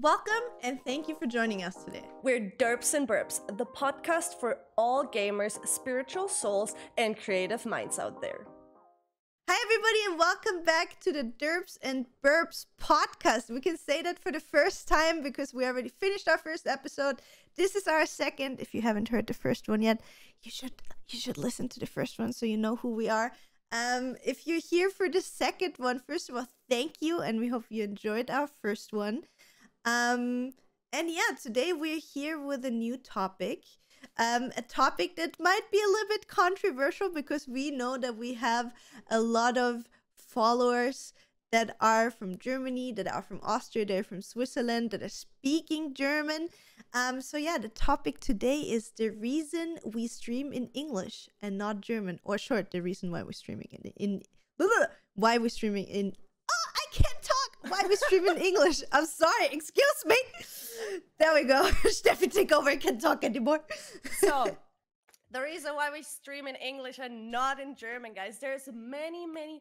Welcome and thank you for joining us today. We're Derps and Burps, the podcast for all gamers, spiritual souls, and creative minds out there. Hi, everybody, and welcome back to the Derps and Burps podcast. We can say that for the first time because we already finished our first episode. This is our second. If you haven't heard the first one yet, you should you should listen to the first one so you know who we are. Um, if you're here for the second one, first of all, thank you, and we hope you enjoyed our first one. Um, and yeah, today we're here with a new topic. Um, a topic that might be a little bit controversial because we know that we have a lot of followers that are from Germany, that are from Austria, they're from Switzerland, that are speaking German. Um, so yeah, the topic today is the reason we stream in English and not German, or short, the reason why we're streaming in in blah, blah, why we're streaming in. Oh, I can't talk. Why we stream in English? I'm sorry. Excuse me. There we go. Steffi, take over. I can't talk anymore. So, the reason why we stream in English and not in German, guys, there's many, many,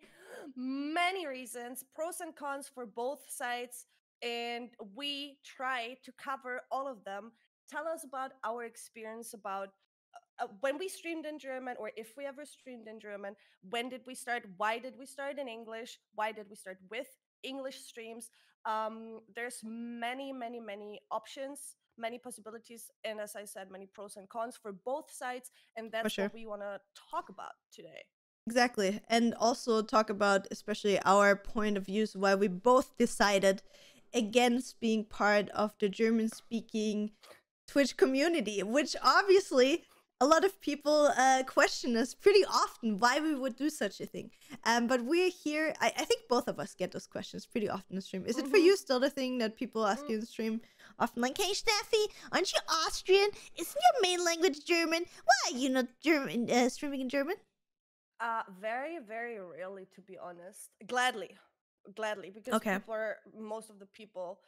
many reasons, pros and cons for both sides, and we try to cover all of them. Tell us about our experience about uh, when we streamed in German, or if we ever streamed in German. When did we start? Why did we start in English? Why did we start with English streams? Um, there's many, many, many options many possibilities and as i said many pros and cons for both sides and that's sure. what we want to talk about today Exactly. And also talk about especially our point of views why we both decided against being part of the German speaking Twitch community, which obviously a lot of people uh, question us pretty often why we would do such a thing. Um, but we're here. I, I think both of us get those questions pretty often in stream. Is it for Mhm. you still the thing that people ask you in the stream often, like, "Hey Steffi, aren't you Austrian? Isn't your main language German? Why are you not German uh, streaming in German?" uh very very rarely to be honest gladly gladly because Okay. people are most of the people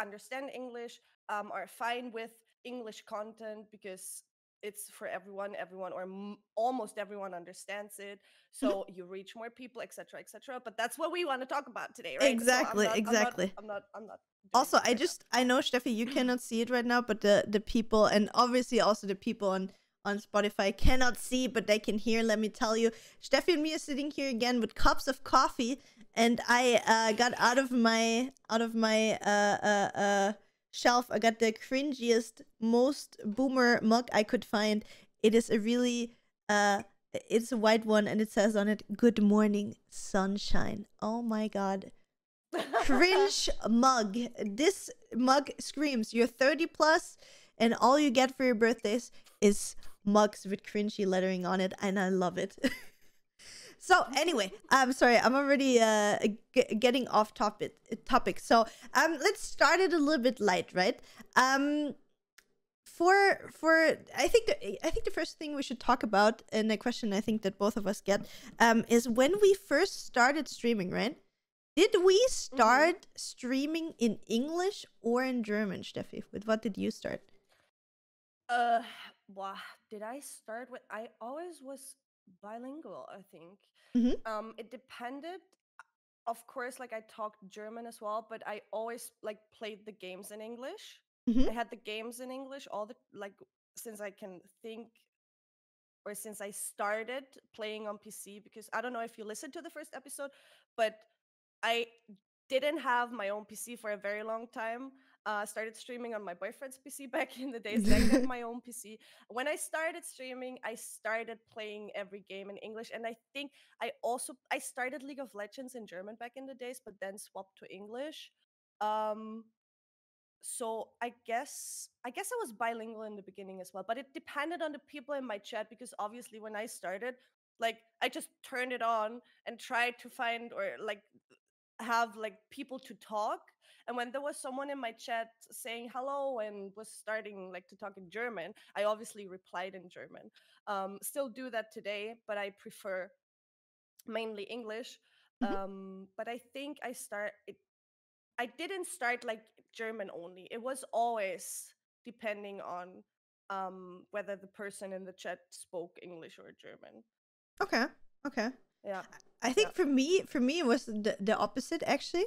understand english um are fine with english content because it's for everyone everyone or m- almost everyone understands it so you reach more people etc etc but that's what we want to talk about today right So I'm Exactly, I'm not- exactly. i'm not i'm not, also i right now. just i know steffi you cannot see it right now but the the people and obviously also the people on on spotify cannot see but they can hear let me tell you steffi and me are sitting here again with cups of coffee and i uh got out of my out of my uh uh uh shelf i got the cringiest most boomer mug i could find it is a really uh it's a white one and it says on it good morning sunshine oh my god cringe mug. This mug screams you're 30 plus and all you get for your birthdays is mugs with cringy lettering on it and I love it. so anyway, I'm sorry, I'm already uh g- getting off topic topic. So um let's start it a little bit light, right? Um for for I think the, I think the first thing we should talk about and a question I think that both of us get um is when we first started streaming, right? Did we start streaming in English or in German, Steffi? With what did you start? Uh, wow. Did I start with? I always was bilingual. I think. Mhm. Um, it depended. Of course, like I talked German as well, but I always like played the games in English. Mhm. I had the games in English all the like since I can think, or since I started playing on PC. Because I don't know if you listened to the first episode, but I didn't have my own PC for a very long time. Uh, started streaming on my boyfriend's PC back in the days. Then I got my own PC. When I started streaming, I started playing every game in English, and I think I also I started League of Legends in German back in the days, but then swapped to English. Um, so I guess I guess I was bilingual in the beginning as well, but it depended on the people in my chat because obviously when I started, like I just turned it on and tried to find or like have like people to talk and when there was someone in my chat saying hello and was starting like to talk in german i obviously replied in german um still do that today but i prefer mainly english Mhm. um but i think i start it i didn't start like german only it was always depending on um whether the person in the chat spoke english or german Okay. Okay. Yeah I think for me, for me, it was the, the opposite actually.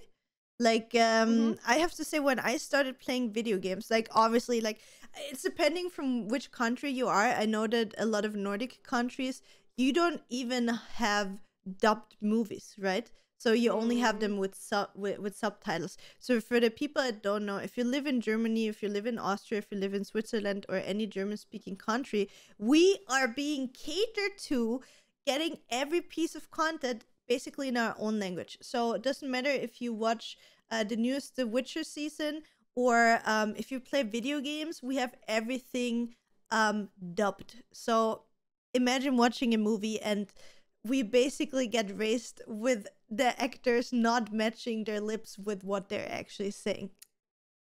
Like um Mhm. I have to say when I started playing video games, like obviously like it's depending from which country you are. I know that a lot of Nordic countries you don't even have dubbed movies, right? So you only have Mm. them with sub with, with subtitles. So for the people that don't know, if you live in Germany, if you live in Austria, if you live in Switzerland or any German speaking country, we are being catered to getting every piece of content basically in our own language. So it doesn't matter if you watch uh, the newest The Witcher season or um, if you play video games, we have everything um, dubbed. So imagine watching a movie and we basically get raised with the actors not matching their lips with what they're actually saying.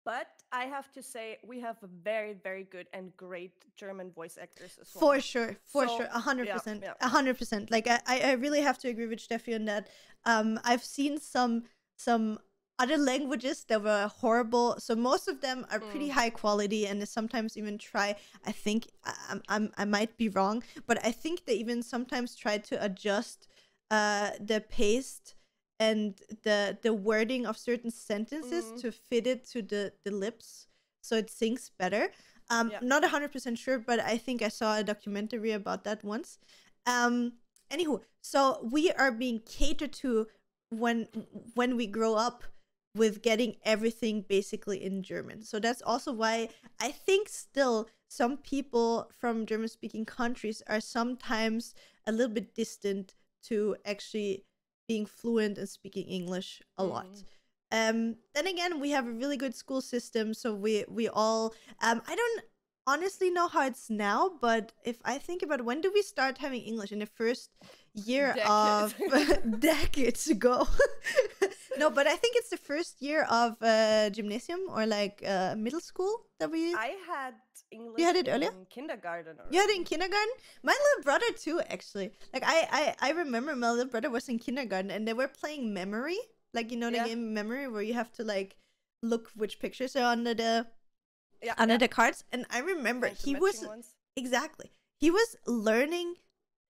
But I have to say, we have a very, very good and great German voice actors as well. For sure, for So, sure, a hundred percent, a hundred percent. Like I, I really have to agree with Steffi on that. Um, I've seen some some other languages that were horrible. So most of them are pretty Mm. high quality, and they sometimes even try. I think I, I'm, I'm I might be wrong, but I think they even sometimes try to adjust uh the pace and the the wording of certain sentences Mhm. to fit it to the the lips so it syncs better um Yeah. not 100% sure but i think i saw a documentary about that once um anywho so we are being catered to when when we grow up with getting everything basically in german so that's also why i think still some people from german speaking countries are sometimes a little bit distant to actually being fluent and speaking english a lot Mm. um then again we have a really good school system so we we all um i don't honestly know how it's now but if i think about when do we start having english in the first year of decades ago no but i think it's the first year of uh gymnasium or like uh middle school that we I had English You had it earlier? in kindergarten. you had it in kindergarten my little brother too actually like i i, I remember my little brother was in kindergarten and they were playing memory like you know the Yeah. game memory where you have to like look which pictures are under the yeah, under yeah, the cards and i remember like he was ones. exactly he was learning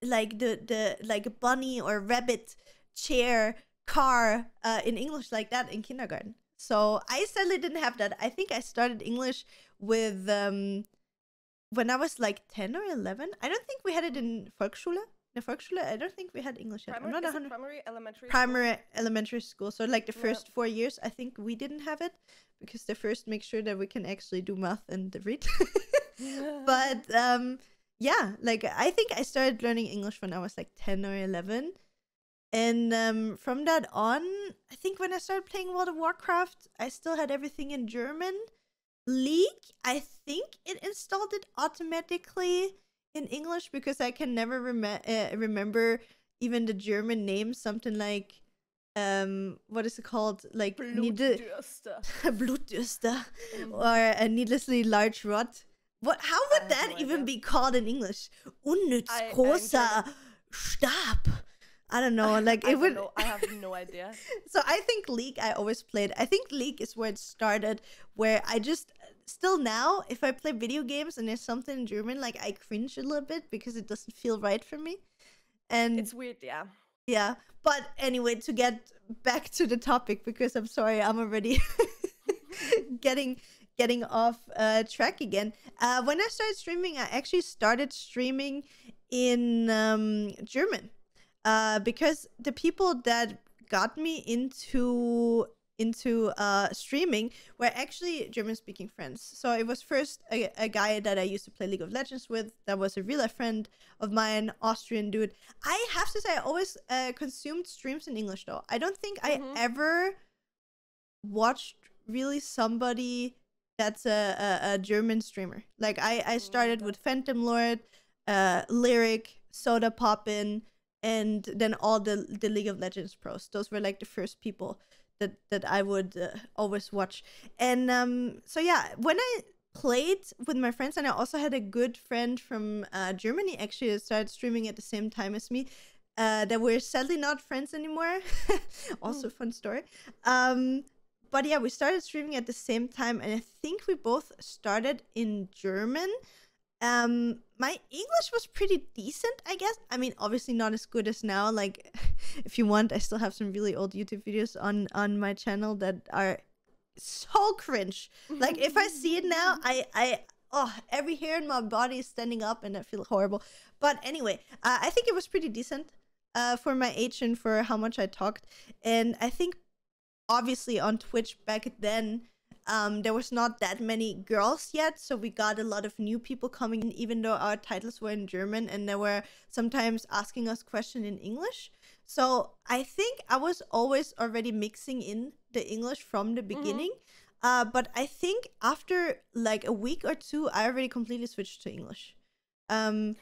like the the like bunny or rabbit chair car uh, in english like that in kindergarten so i sadly didn't have that i think i started english with um when i was like 10 or 11 i don't think we had it in volksschule in the volksschule i don't think we had english yet. Primary, i'm not is 100 primary, elementary. school? primary elementary school so like the Yeah. first four years i think we didn't have it because they first make sure that we can actually do math and read. But um yeah like i think i started learning english when i was like 10 or 11 and um from that on i think when i started playing world of warcraft i still had everything in german. League i think it installed it automatically in english because i can never rem- uh, remember even the german name something like um what is it called like Blutdürster. Blutdürster Mhm. or a needlessly large rod. What? How would that even idea. be called in English? Unnütz I- großer Stab. I don't know. Like I it would. know, I have no idea. So I think League. I always played. I think League is where it started. Where I just still now, if I play video games and there's something in German, like I cringe a little bit because it doesn't feel right for me. And It's weird, yeah. Yeah. But anyway, to get back to the topic, because I'm sorry, I'm already getting getting off uh, track again. Uh, when I started streaming, I actually started streaming in um, German uh, because the people that got me into into uh, streaming were actually German speaking friends. So it was first a, a guy that I used to play League of Legends with. That was a real life friend of mine, Austrian dude. I have to say, I always uh, consumed streams in English though. I don't think Mhm. I ever watched really somebody that's a, a, a German streamer. Like I, I started with Phantom Lord, uh, Lirik, Soda Poppin, and then all the the League of Legends pros. Those were like the first people that that I would uh, always watch. And um, so yeah, when I played with my friends, and I also had a good friend from uh, Germany actually that started streaming at the same time as me. Uh, that we're sadly not friends anymore. also, fun story. Um, but yeah, we started streaming at the same time, and I think we both started in German. Um, my English was pretty decent, I guess. I mean, obviously not as good as now. Like, if you want, I still have some really old YouTube videos on on my channel that are so cringe. Like, if I see it now, I I oh, every hair in my body is standing up, and I feel horrible. But anyway, uh, I think it was pretty decent uh, for my age and for how much I talked. And I think, obviously, on Twitch back then um, there was not that many girls yet, so we got a lot of new people coming in, even though our titles were in German, and they were sometimes asking us questions in English. So I think I was always already mixing in the English from the Mm-hmm. beginning. Uh, but I think after like a week or two, I already completely switched to English. Um,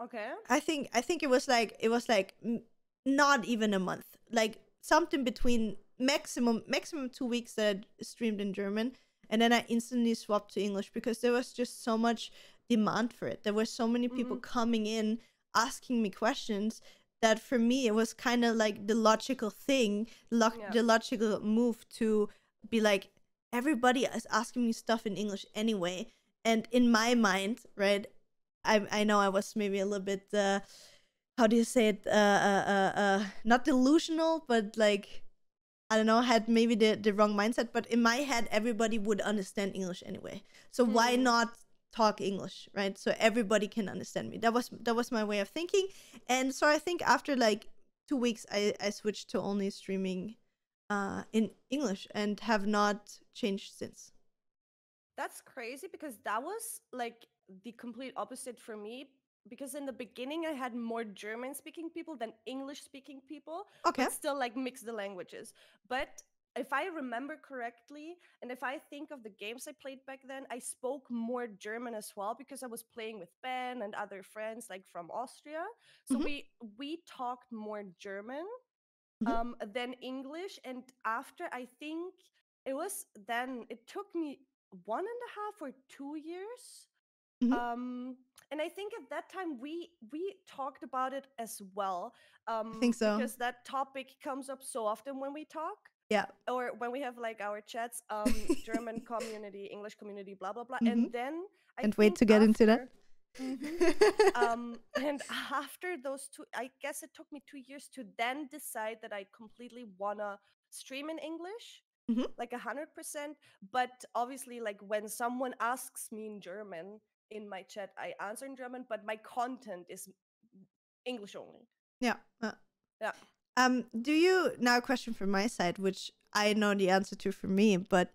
Okay. I think I think it was like it was like m- not even a month, like something between maximum maximum two weeks that I streamed in German, and then I instantly swapped to English because there was just so much demand for it. There were so many people coming in asking me questions that for me it was kind of like the logical thing, lo- Yeah. the logical move to be like everybody is asking me stuff in English anyway, and in my mind, right, I I know I was maybe a little bit uh how do you say it uh uh uh, uh not delusional but like I don't know had maybe the the wrong mindset but in my head everybody would understand English anyway so why Hmm. not talk English right so everybody can understand me that was that was my way of thinking and so I think after like 2 weeks I I switched to only streaming uh in English and have not changed since That's crazy because that was like the complete opposite for me. Because in the beginning, I had more German speaking people than English speaking people, okay still like mix the languages. But if I remember correctly, and if I think of the games I played back then, I spoke more German as well because I was playing with Ben and other friends like from Austria. So Mhm. we we talked more German Mhm. um, than English. And after I think it was then it took me one and a half or two years. Mhm. Um, and I think at that time we we talked about it as well. Um, think so. because that topic comes up so often when we talk yeah or when we have like our chats. Um, German community, English community, blah blah blah. Mhm. And then I Can't wait to get into that. after- Mhm um and after those two i guess it took me two years to then decide that i completely wanna stream in english Mhm. like a hundred percent but obviously like when someone asks me in german in my chat i answer in german but my content is english only Yeah. uh, yeah Um, do you now a question from my side, which I know the answer to for me, but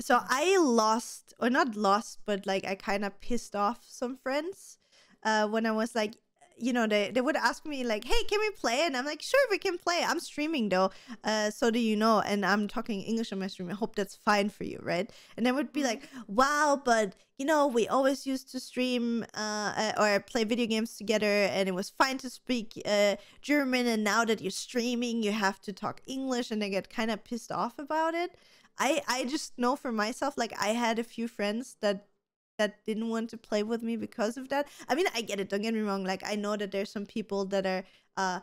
so I lost or not lost, but like I kind of pissed off some friends uh when I was like you know they, they would ask me like hey can we play? And i'm like sure we can play. I'm streaming though uh so do you know and i'm talking english on my stream. I hope that's fine for you right? And they would be like wow but you know we always used to stream uh, uh or play video games together and it was fine to speak uh german and now that you're streaming you have to talk english and they get kind of pissed off about it. I i just know for myself like i had a few friends that that didn't want to play with me because of that. I mean, I get it. Don't get me wrong. Like, I know that there's some people that are, uh,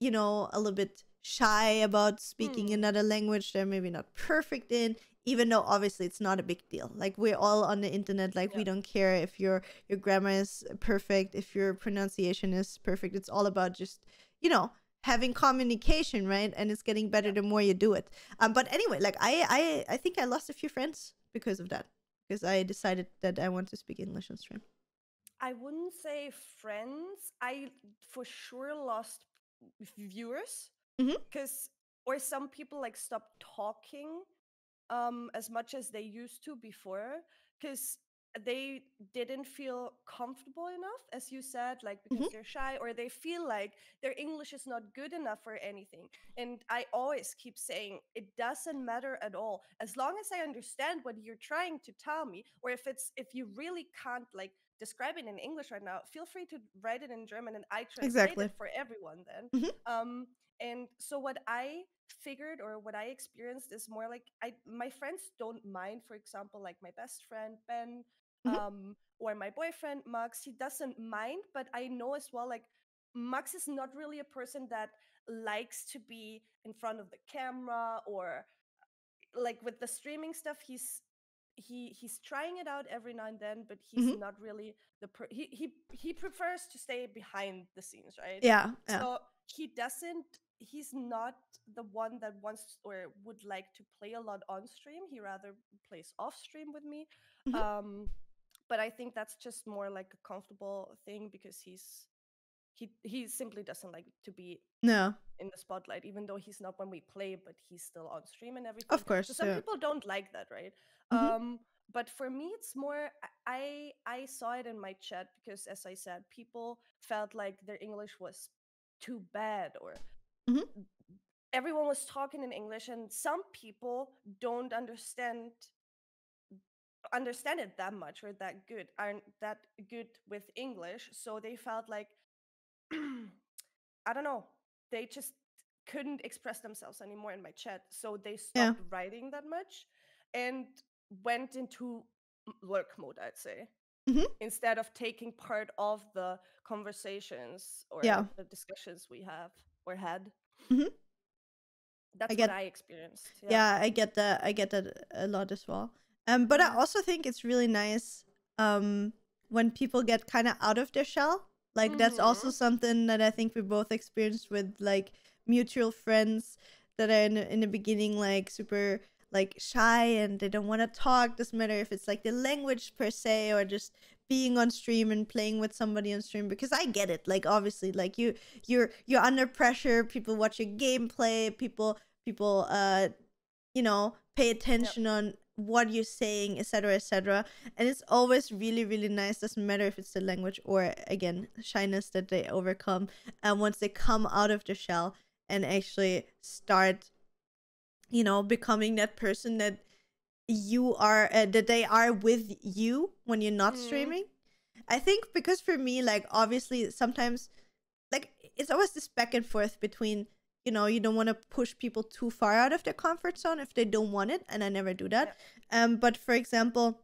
you know, a little bit shy about speaking Hmm. another language they're maybe not perfect in. Even though obviously it's not a big deal. Like we're all on the internet. Like we don't care if your your grammar is perfect, if your pronunciation is perfect. It's all about just you know having communication, right? And it's getting better the more you do it. Um, but anyway, like I I I think I lost a few friends because of that because I decided that I want to speak English on stream. i wouldn't say friends i for sure lost viewers because or some people like stopped talking um as much as they used to before because they didn't feel comfortable enough as you said like because they're shy or they feel like their english is not good enough for anything and i always keep saying it doesn't matter at all as long as i understand what you're trying to tell me or if it's if you really can't like describe it in english right now feel free to write it in german and i translate Exactly. it for everyone then Mhm. um and so what i figured or what i experienced is more like i my friends don't mind for example like my best friend ben Mhm. um or my boyfriend max he doesn't mind but i know as well like max is not really a person that likes to be in front of the camera or like with the streaming stuff he's he he's trying it out every now and then, but he's Mhm. not really the per- he he he prefers to stay behind the scenes, right? Yeah, yeah. So he doesn't. He's not the one that wants or would like to play a lot on stream. He rather plays off stream with me. Mhm. Um, but I think that's just more like a comfortable thing because he's he he simply doesn't like to be no, in the spotlight, even though he's not when we play, but he's still on stream and everything. of course. So some yeah. people don't like that, right? Mhm. Um, but for me, it's more I I saw it in my chat because, as I said, people felt like their English was too bad, or Mhm. everyone was talking in English, and some people don't understand understand it that much or that good aren't that good with English, so they felt like I don't know, they just couldn't express themselves anymore in my chat, so they Yeah. stopped writing that much and went into lurk mode, I'd say, Mhm. instead of taking part of the conversations or Yeah. the discussions we have or had. Mhm. That's get- what I experienced. yeah i get that i get that a lot as well um but i Mhm. also think it's really nice um when people get kind of out of their shell like that's also Mhm. something that i think we both experienced with like mutual friends that are in the, in the beginning like super like shy and they don't want to talk doesn't matter if it's like the language per se or just being on stream and playing with somebody on stream because i get it like obviously like you you're you're under pressure people watch your gameplay people people uh you know pay attention on what you're saying etc etc and it's always really really nice. Doesn't matter if it's the language or again shyness that they overcome. And once they come out of the shell and actually start you know becoming that person that you are uh, that they are with you when you're not Mhm. streaming. I think because for me like obviously sometimes like it's always this back and forth between you know you don't want to push people too far out of their comfort zone if they don't want it and i never do that. Um but for example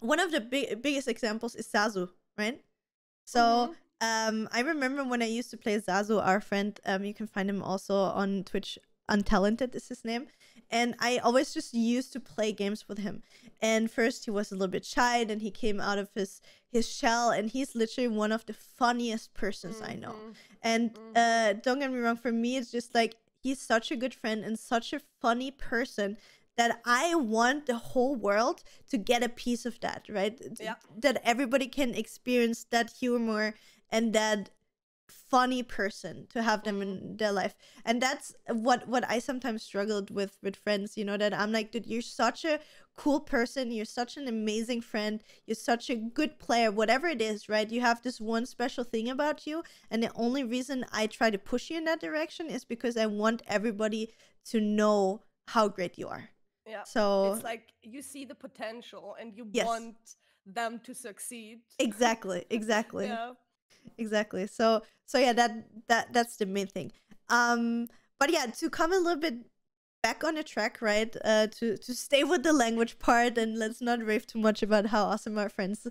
one of the big, biggest examples is zazu right? So Mhm. um i remember when i used to play zazu our friend um you can find him also on twitch untalented is his name and i always just used to play games with him and first he was a little bit shy then he came out of his his shell and he's literally one of the funniest persons i know Mhm. and Mhm. uh, don't get me wrong, for me, it's just like he's such a good friend and such a funny person that I want the whole world to get a piece of that, right? Yeah. That everybody can experience that humor and that funny person to have them in mm-hmm. their life and that's what what i sometimes struggled with with friends you know that i'm like dude you're such a cool person you're such an amazing friend you're such a good player whatever it is right you have this one special thing about you and the only reason i try to push you in that direction is because i want everybody to know how great you are Yeah. so It's like you see the potential and you Yes. want them to succeed. exactly exactly Yeah. Exactly. So so yeah that that that's the main thing. Um but yeah to come a little bit back on the track right uh to to stay with the language part and let's not rave too much about how awesome our friends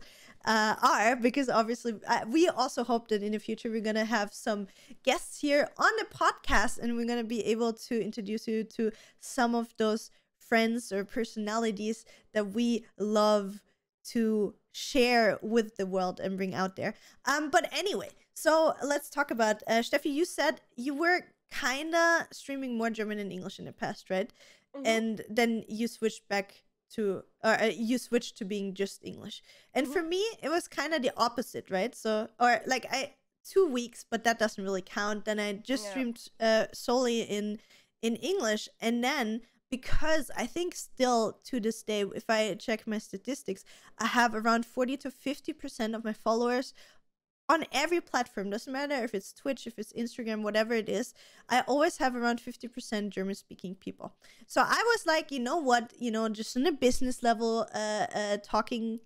uh are because obviously uh, we also hope that in the future we're gonna have some guests here on the podcast and we're gonna be able to introduce you to some of those friends or personalities that we love to share with the world and bring out there. Um, but anyway, so let's talk about uh, Steffi. You said you were kinda streaming more German and English in the past, right? Mhm. And then you switched back to, or uh, you switched to being just English. And for me, it was kind of the opposite, right? So, or like I two weeks, but that doesn't really count. Then I just Yeah. streamed uh, solely in in English, and then because I think still to this day, if I check my statistics, I have around 40 to 50% of my followers on every platform. Doesn't matter if it's Twitch, if it's Instagram, whatever it is. I always have around 50% German speaking people. So I was like, you know what, you know, just on a business level, uh, uh, talking.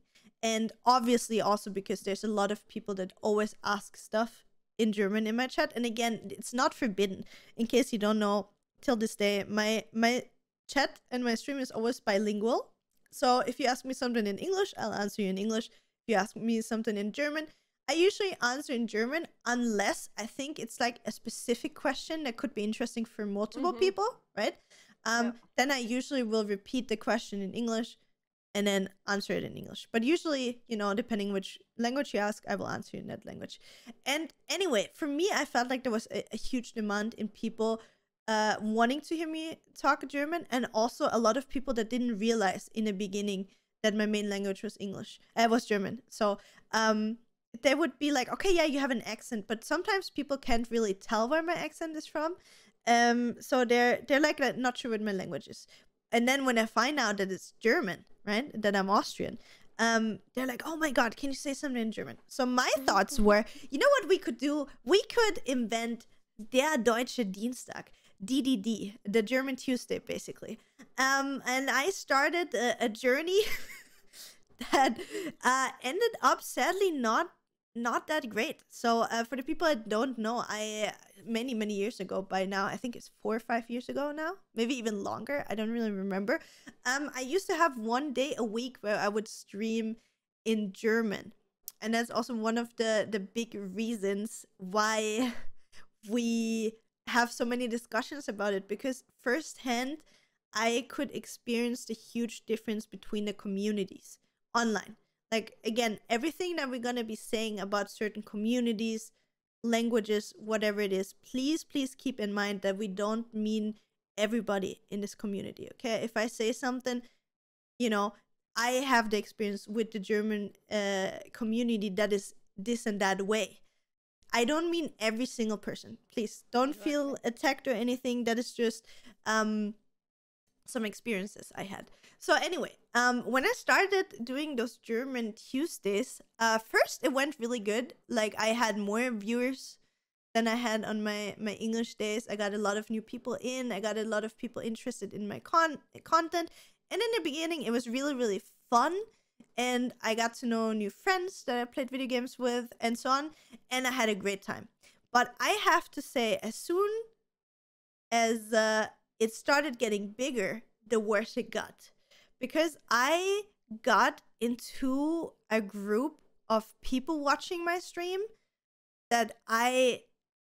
And obviously, also because there's a lot of people that always ask stuff in German in my chat. And again, it's not forbidden. In case you don't know, till this day, my my chat and my stream is always bilingual. So if you ask me something in English, I'll answer you in English. If you ask me something in German, I usually answer in German unless I think it's like a specific question that could be interesting for multiple Mhm. people, right? Um, Yeah. Then I usually will repeat the question in English and then answer it in English. But usually, you know, depending which language you ask, I will answer in that language. And anyway, for me, I felt like there was a, a huge demand in people uh, wanting to hear me talk German, and also a lot of people that didn't realize in the beginning that my main language was English. I uh, was German. So um, they would be like, okay, yeah, you have an accent, but sometimes people can't really tell where my accent is from. Um, so they're they're like not sure what my language is. And then when I find out that it's German, right, that I'm Austrian, um, they're like, oh my god, can you say something in German? So my thoughts mm-hmm. were, you know what we could do? We could invent der deutsche Dienstag. DDD, the German Tuesday, basically. Um, and I started a, a journey that uh, ended up sadly not not that great. So uh, for the people that don't know, I many many years ago by now, I think it's four or five years ago now, maybe even longer. I don't really remember. Um, I used to have one day a week where I would stream in German, and that's also one of the the big reasons why we have so many discussions about it because firsthand I could experience the huge difference between the communities online. Like again, everything that we're going to be saying about certain communities, languages, whatever it is, please please keep in mind that we don't mean everybody in this community, okay? If I say something, you know, I have the experience with the German uh, community that is this and that way. I don't mean every single person. Please don't feel attacked or anything. That is just um, some experiences I had. So anyway, um, when I started doing those German Tuesdays, uh, first it went really good. Like I had more viewers than I had on my my English days. I got a lot of new people in. I got a lot of people interested in my con content. And in the beginning, it was really really fun and I got to know new friends that I played video games with and so on, and I had a great time. But I have to say, as soon as uh, it started getting bigger, the worse it got. Because I got into a group of people watching my stream that I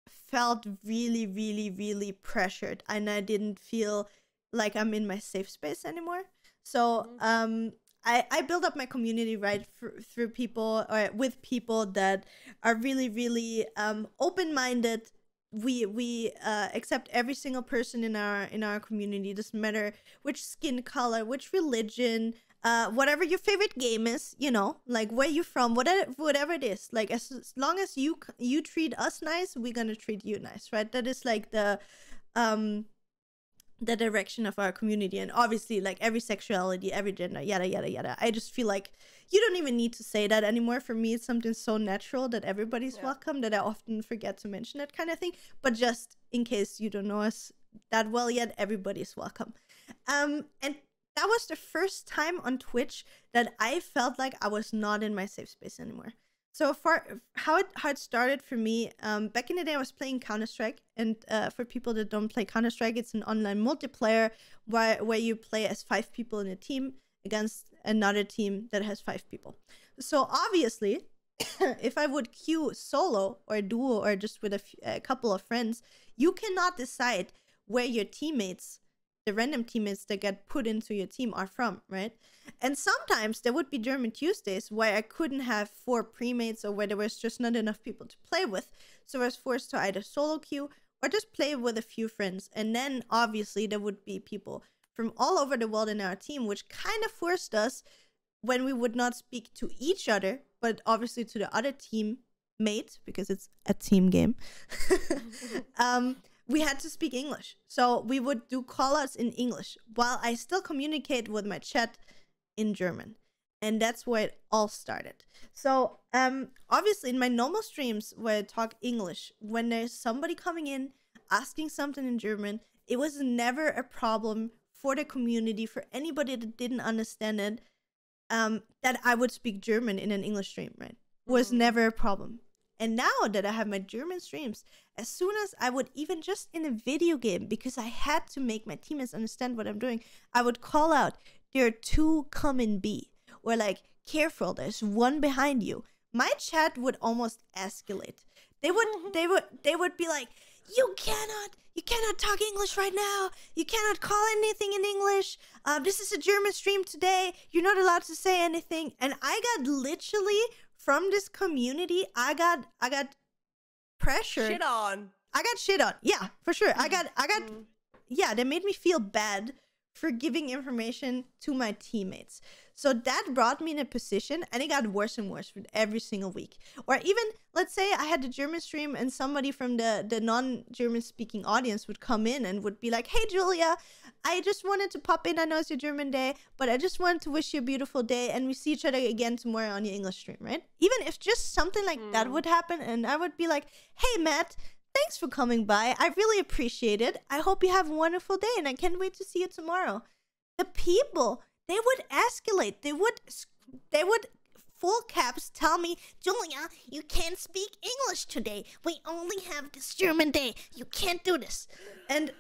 felt really, really, really pressured and I didn't feel like I'm in my safe space anymore. So mm-hmm. um I, I build up my community right through people or with people that are really really um, open-minded. We we uh, accept every single person in our in our community it doesn't matter which skin color which religion uh, whatever your favorite game is you know like where you from whatever whatever it is. Like as, as long as you you treat us nice we're gonna treat you nice right? That is like the um the direction of our community and obviously like every sexuality every gender yada yada yada. I just feel like you don't even need to say that anymore. For me it's something so natural that everybody's yeah. welcome that i often forget to mention that kind of thing. But just in case you don't know us that well yet everybody's welcome. Um and that was the first time on twitch that i felt like i was not in my safe space anymore so for how it how it started for me, um, back in the day I was playing Counter Strike, and uh, for people that don't play Counter Strike, it's an online multiplayer where where you play as five people in a team against another team that has five people. So obviously, if I would queue solo or duo or just with a, a couple of friends, you cannot decide where your teammates the random teammates that get put into your team are from, right? And sometimes there would be German Tuesdays where I couldn't have four premades or where there was just not enough people to play with. So I was forced to either solo queue or just play with a few friends. And then obviously there would be people from all over the world in our team, which kind of forced us when we would not speak to each other, but obviously to the other team mate because it's a team game. um, we had to speak English. So we would do call outs in English while I still communicate with my chat in German. And that's where it all started. So um obviously in my normal streams where I talk English, when there's somebody coming in asking something in German, it was never a problem for the community, for anybody that didn't understand it, um, that I would speak German in an English stream, right? Was mm. never a problem. And now that I have my German streams, as soon as I would even just in a video game, because I had to make my teammates understand what I'm doing, I would call out, there are two coming B. Or like, careful, there's one behind you. My chat would almost escalate. They would they would they would be like, you cannot, you cannot talk English right now. You cannot call anything in English. Uh, this is a German stream today. You're not allowed to say anything. And I got literally from this community, I got, I got pressure. Shit on. I got shit on. Yeah, for sure. I got, I got, Mm. yeah, they made me feel bad for giving information to my teammates. So that brought me in a position, and it got worse and worse with every single week. Or even, let's say I had the German stream, and somebody from the the non German speaking audience would come in and would be like, "Hey, Julia, I just wanted to pop in. I know it's your German day, but I just wanted to wish you a beautiful day, and we see each other again tomorrow on your English stream, right?" Even if just something like that Mm. would happen, and I would be like, "Hey, Matt." Thanks for coming by. I really appreciate it. I hope you have a wonderful day and I can't wait to see you tomorrow. The people, they would escalate. They would they would full caps tell me, "Julia, you can't speak English today. We only have this German day. You can't do this." And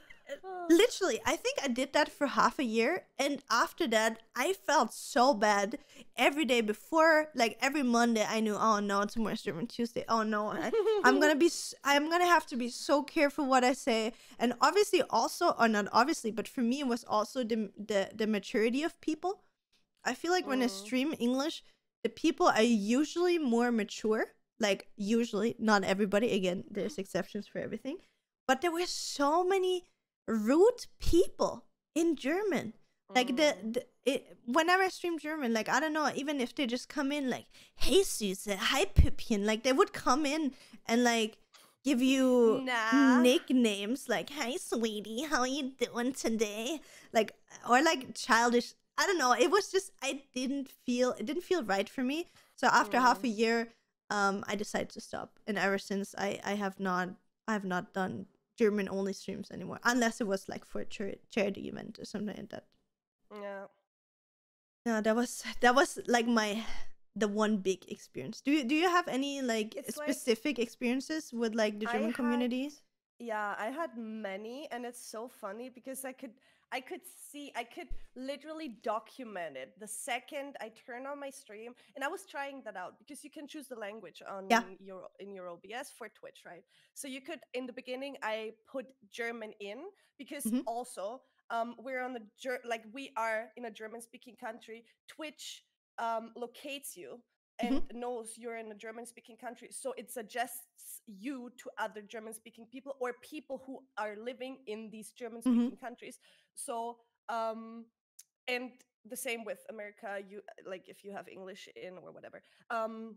literally, I think I did that for half a year and after that, I felt so bad. Every day before like every Monday I knew, "Oh no, tomorrow's German Tuesday. Oh no, I, I'm gonna be I'm gonna have to be so careful what i say. And obviously also or not obviously but for me it was also the the, the maturity of people. I feel like when i Mm. stream english the people are usually more mature like usually not everybody again there's exceptions for everything but there were so many rude people in german like the, Mm. the it, whenever I stream German, like I don't know, even if they just come in like, "Hey Süße, hi Püppchen," like they would come in and like give you Nah. nicknames like, "Hi sweetie, how are you doing today?" Like or like childish. I don't know. It was just I didn't feel it didn't feel right for me. So after half a year, um, I decided to stop, and ever since I I have not I have not done German only streams anymore, unless it was like for a char- charity event or something like that. Yeah. Yeah, that was that was like my the one big experience. Do you do you have any like It's like- specific experiences with like the German had- communities? Yeah, I had many, and it's so funny because I could I could see I could literally document it the second I turn on my stream, and I was trying that out because you can choose the language on Yeah. your in your OBS for Twitch, right? So you could in the beginning I put German in because Mhm. also um we're on the ger- like we are in a German speaking country. Twitch um locates you and knows you're in a German speaking country. So it suggests you to other German speaking people or people who are living in these German speaking countries. So, um, and the same with America, you like if you have English in or whatever. Um,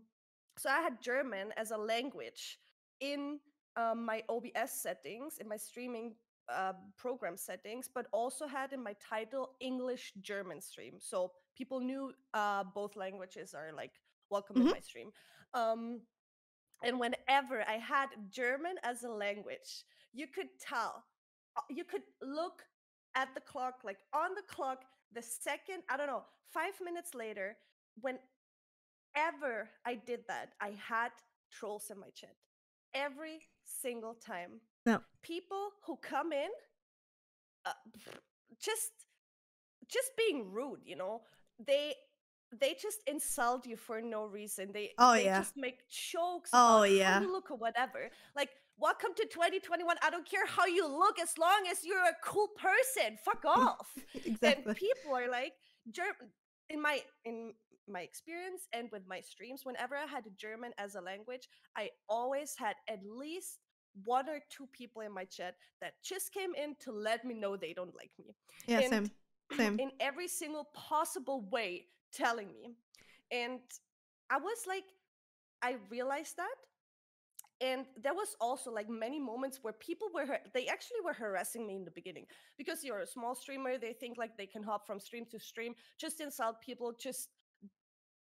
so I had German as a language in um, my OBS settings, in my streaming uh, program settings, but also had in my title English German stream. So people knew uh, both languages are like welcome in Mhm. my stream. Um, and whenever I had German as a language, you could tell, uh, you could look at the clock, like on the clock, the second, I don't know, five minutes later, whenever I did that, I had trolls in my chat every single time. No. People who come in, uh, just, just being rude, you know, they they just insult you for no reason. They Oh, they yeah. just make jokes Oh, about yeah. you look or whatever. Like, welcome to 2021. I don't care how you look as long as you're a cool person. Fuck off. exactly. And people are like, in my in my experience and with my streams, whenever I had German as a language, I always had at least one or two people in my chat that just came in to let me know they don't like me yeah, and- same. Same. in every single possible way telling me. And I was like, I realized that. And there was also like many moments where people were they actually were harassing me in the beginning because you're a small streamer. They think like they can hop from stream to stream, just insult people, just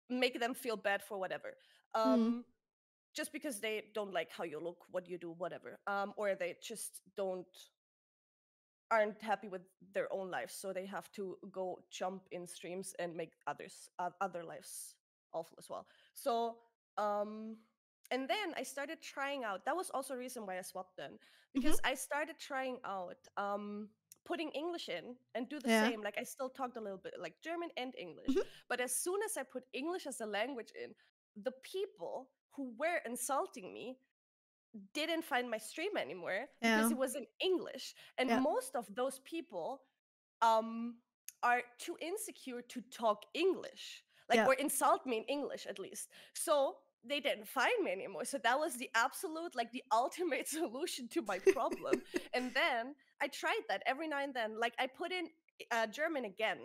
make them feel bad for whatever. Um, just because they don't like how you look, what you do, whatever. Um, or they just don't aren't happy with their own lives, so they have to go jump in streams and make others uh, other lives awful as well. So um and then I started trying out. That was also a reason why I swapped then because I started trying out um putting English in and do the Yeah. same. Like I still talked a little bit like German and English. Mhm. But as soon as I put English as a language in, the people who were insulting me didn't find my stream anymore Yeah. because it was in English. And Yeah. most of those people um are too insecure to talk English. Like Yeah. or insult me in English at least. So they didn't find me anymore. So that was the absolute, like the ultimate solution to my problem. and then I tried that every now and then. Like I put in uh, German again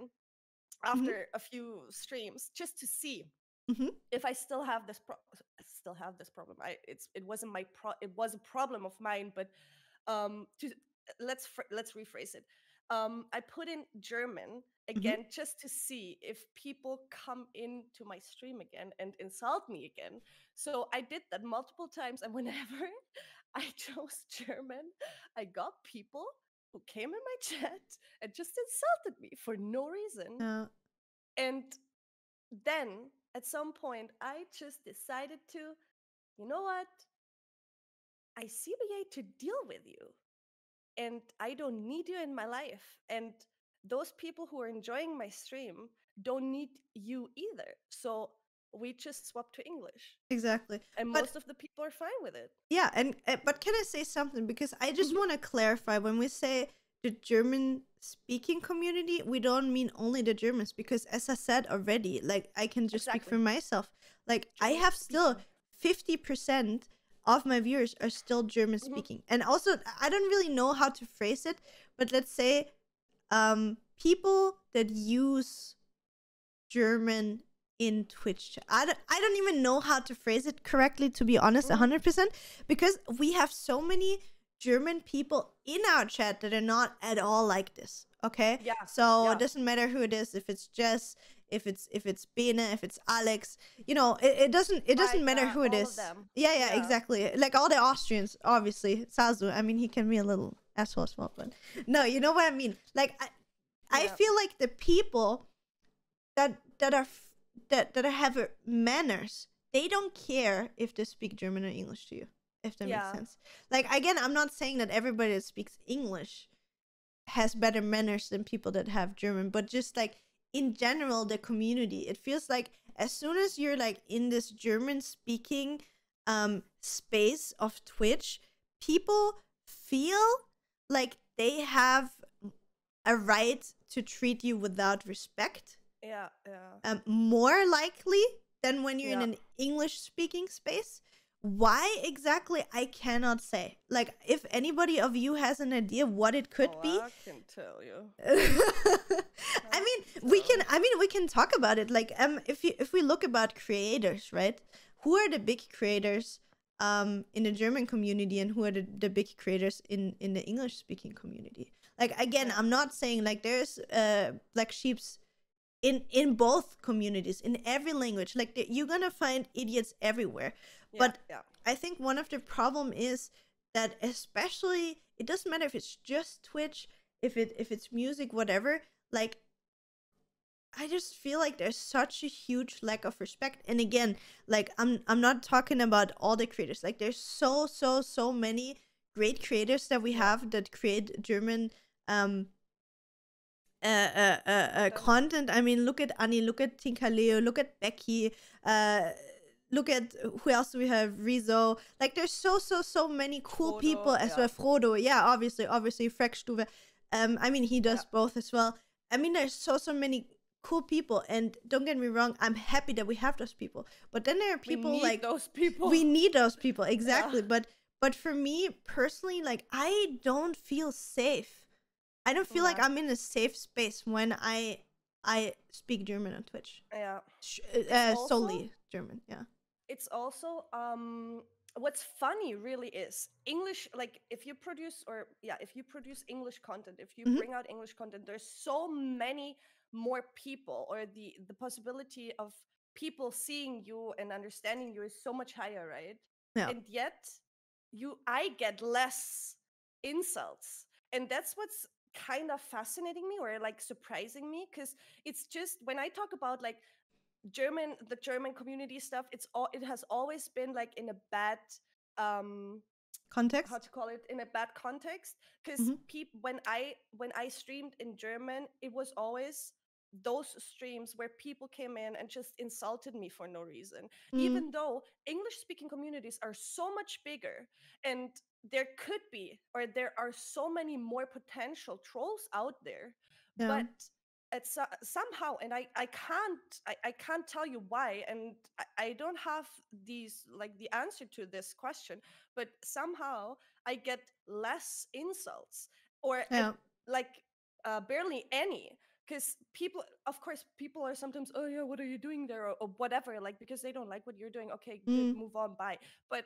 after a few streams just to see Mhm. if I still have this pro- I still have this problem. I it's it wasn't my pro it was a problem of mine, but um to let's fr- let's rephrase it. Um I put in German Mm-hmm. again just to see if people come into my stream again and insult me again. So I did that multiple times and whenever I chose German, I got people who came in my chat and just insulted me for no reason. Yeah. And then at some point, I just decided to, you know what? I CBA to deal with you. And I don't need you in my life. And those people who are enjoying my stream don't need you either. So we just swap to English. Exactly. And But- most of the people are fine with it. Yeah, and uh, but can I say something because I just Mhm. want to clarify when we say the German speaking community, we don't mean only the Germans because as I said already, like I can just speak for myself. Like I have still 50% of my viewers are still German Mhm. speaking. And also I don't really know how to phrase it, but let's say um people that use German in Twitch. chat. I don't, I don't even know how to phrase it correctly, to be honest, Mhm. 100%, because we have so many German people in our chat that are not at all like this. Okay? Yeah. So yeah. it doesn't matter who it is, if it's Jess, if it's if it's Bene, if it's Alex, you know, it, it doesn't it doesn't Like, matter uh, who it them. Yeah, yeah, Yeah. exactly. Like all the Austrians, obviously. Sazu, I mean, he can be a little asshole as well, but no, you know what I mean. Like I, I Yeah. feel like the people that that are that that have manners, they don't care if they speak German or English to you. If that Yeah. makes sense. Like again, I'm not saying that everybody that speaks English has better manners than people that have German, but just like in general, the community, it feels like as soon as you're like in this German speaking um space of Twitch, people feel like they have a right to treat you without respect Yeah. Yeah. um, more likely than when you're in an English speaking space. Why exactly? I cannot say. Like, if anybody of you has an idea what it could Oh, be, I can tell you. I mean, we can. I mean, we can talk about it. Like, um, if you if we look about creators, right? Who are the big creators, um, in the German community, and who are the, the big creators in in the English speaking community? Like, again, I'm not saying like there's uh black sheeps in in both communities in every language. Like, you're gonna find idiots everywhere. Yeah, But yeah. I think one of the problem is that especially it doesn't matter if it's just Twitch, if it if it's music, whatever. Like I just feel like there's such a huge lack of respect. And again, like I'm I'm not talking about all the creators. Like there's so so so many great creators that we have that create German um uh, uh, uh, uh, content. I mean, look at Annie, look at Tinkaleo, look at Becky, uh, look at who else do we have? Rizo. Like, there's so so so many cool Frodo, people as yeah. well. Frodo, yeah, obviously, obviously, Freckstuve. Um, I mean, he does Yeah. both as well. I mean, there's so so many cool people, and don't get me wrong, I'm happy that we have those people. But then there are people we need like those people. we need those people exactly but but for me personally like i don't feel safe i don't feel like i'm in a safe space when i i speak german on twitch yeah. Uh, also- solely german yeah It's also um what's funny really is English like if you produce or yeah, if you produce English content, if you Mhm. bring out English content, there's so many more people or the the possibility of people seeing you and understanding you is so much higher, right? Yeah. And yet you I get less insults. And that's what's kind of fascinating me or like surprising me because it's just when I talk about like German the German community stuff it's all it has always been like in a bad um context how to call it in a bad context because Mhm. peop when I when I streamed in German it was always those streams where people came in and just insulted me for no reason Mm. even though english speaking communities are so much bigger and there could be or there are so many more potential trolls out there Yeah. but it's uh, somehow and i i can't I, I can't tell you why and I, I don't have these like the answer to this question but somehow i get less insults or Yeah. like uh, barely any because people of course people are sometimes oh yeah what are you doing there or, or whatever like because they don't like what you're doing okay good Mm. move on by but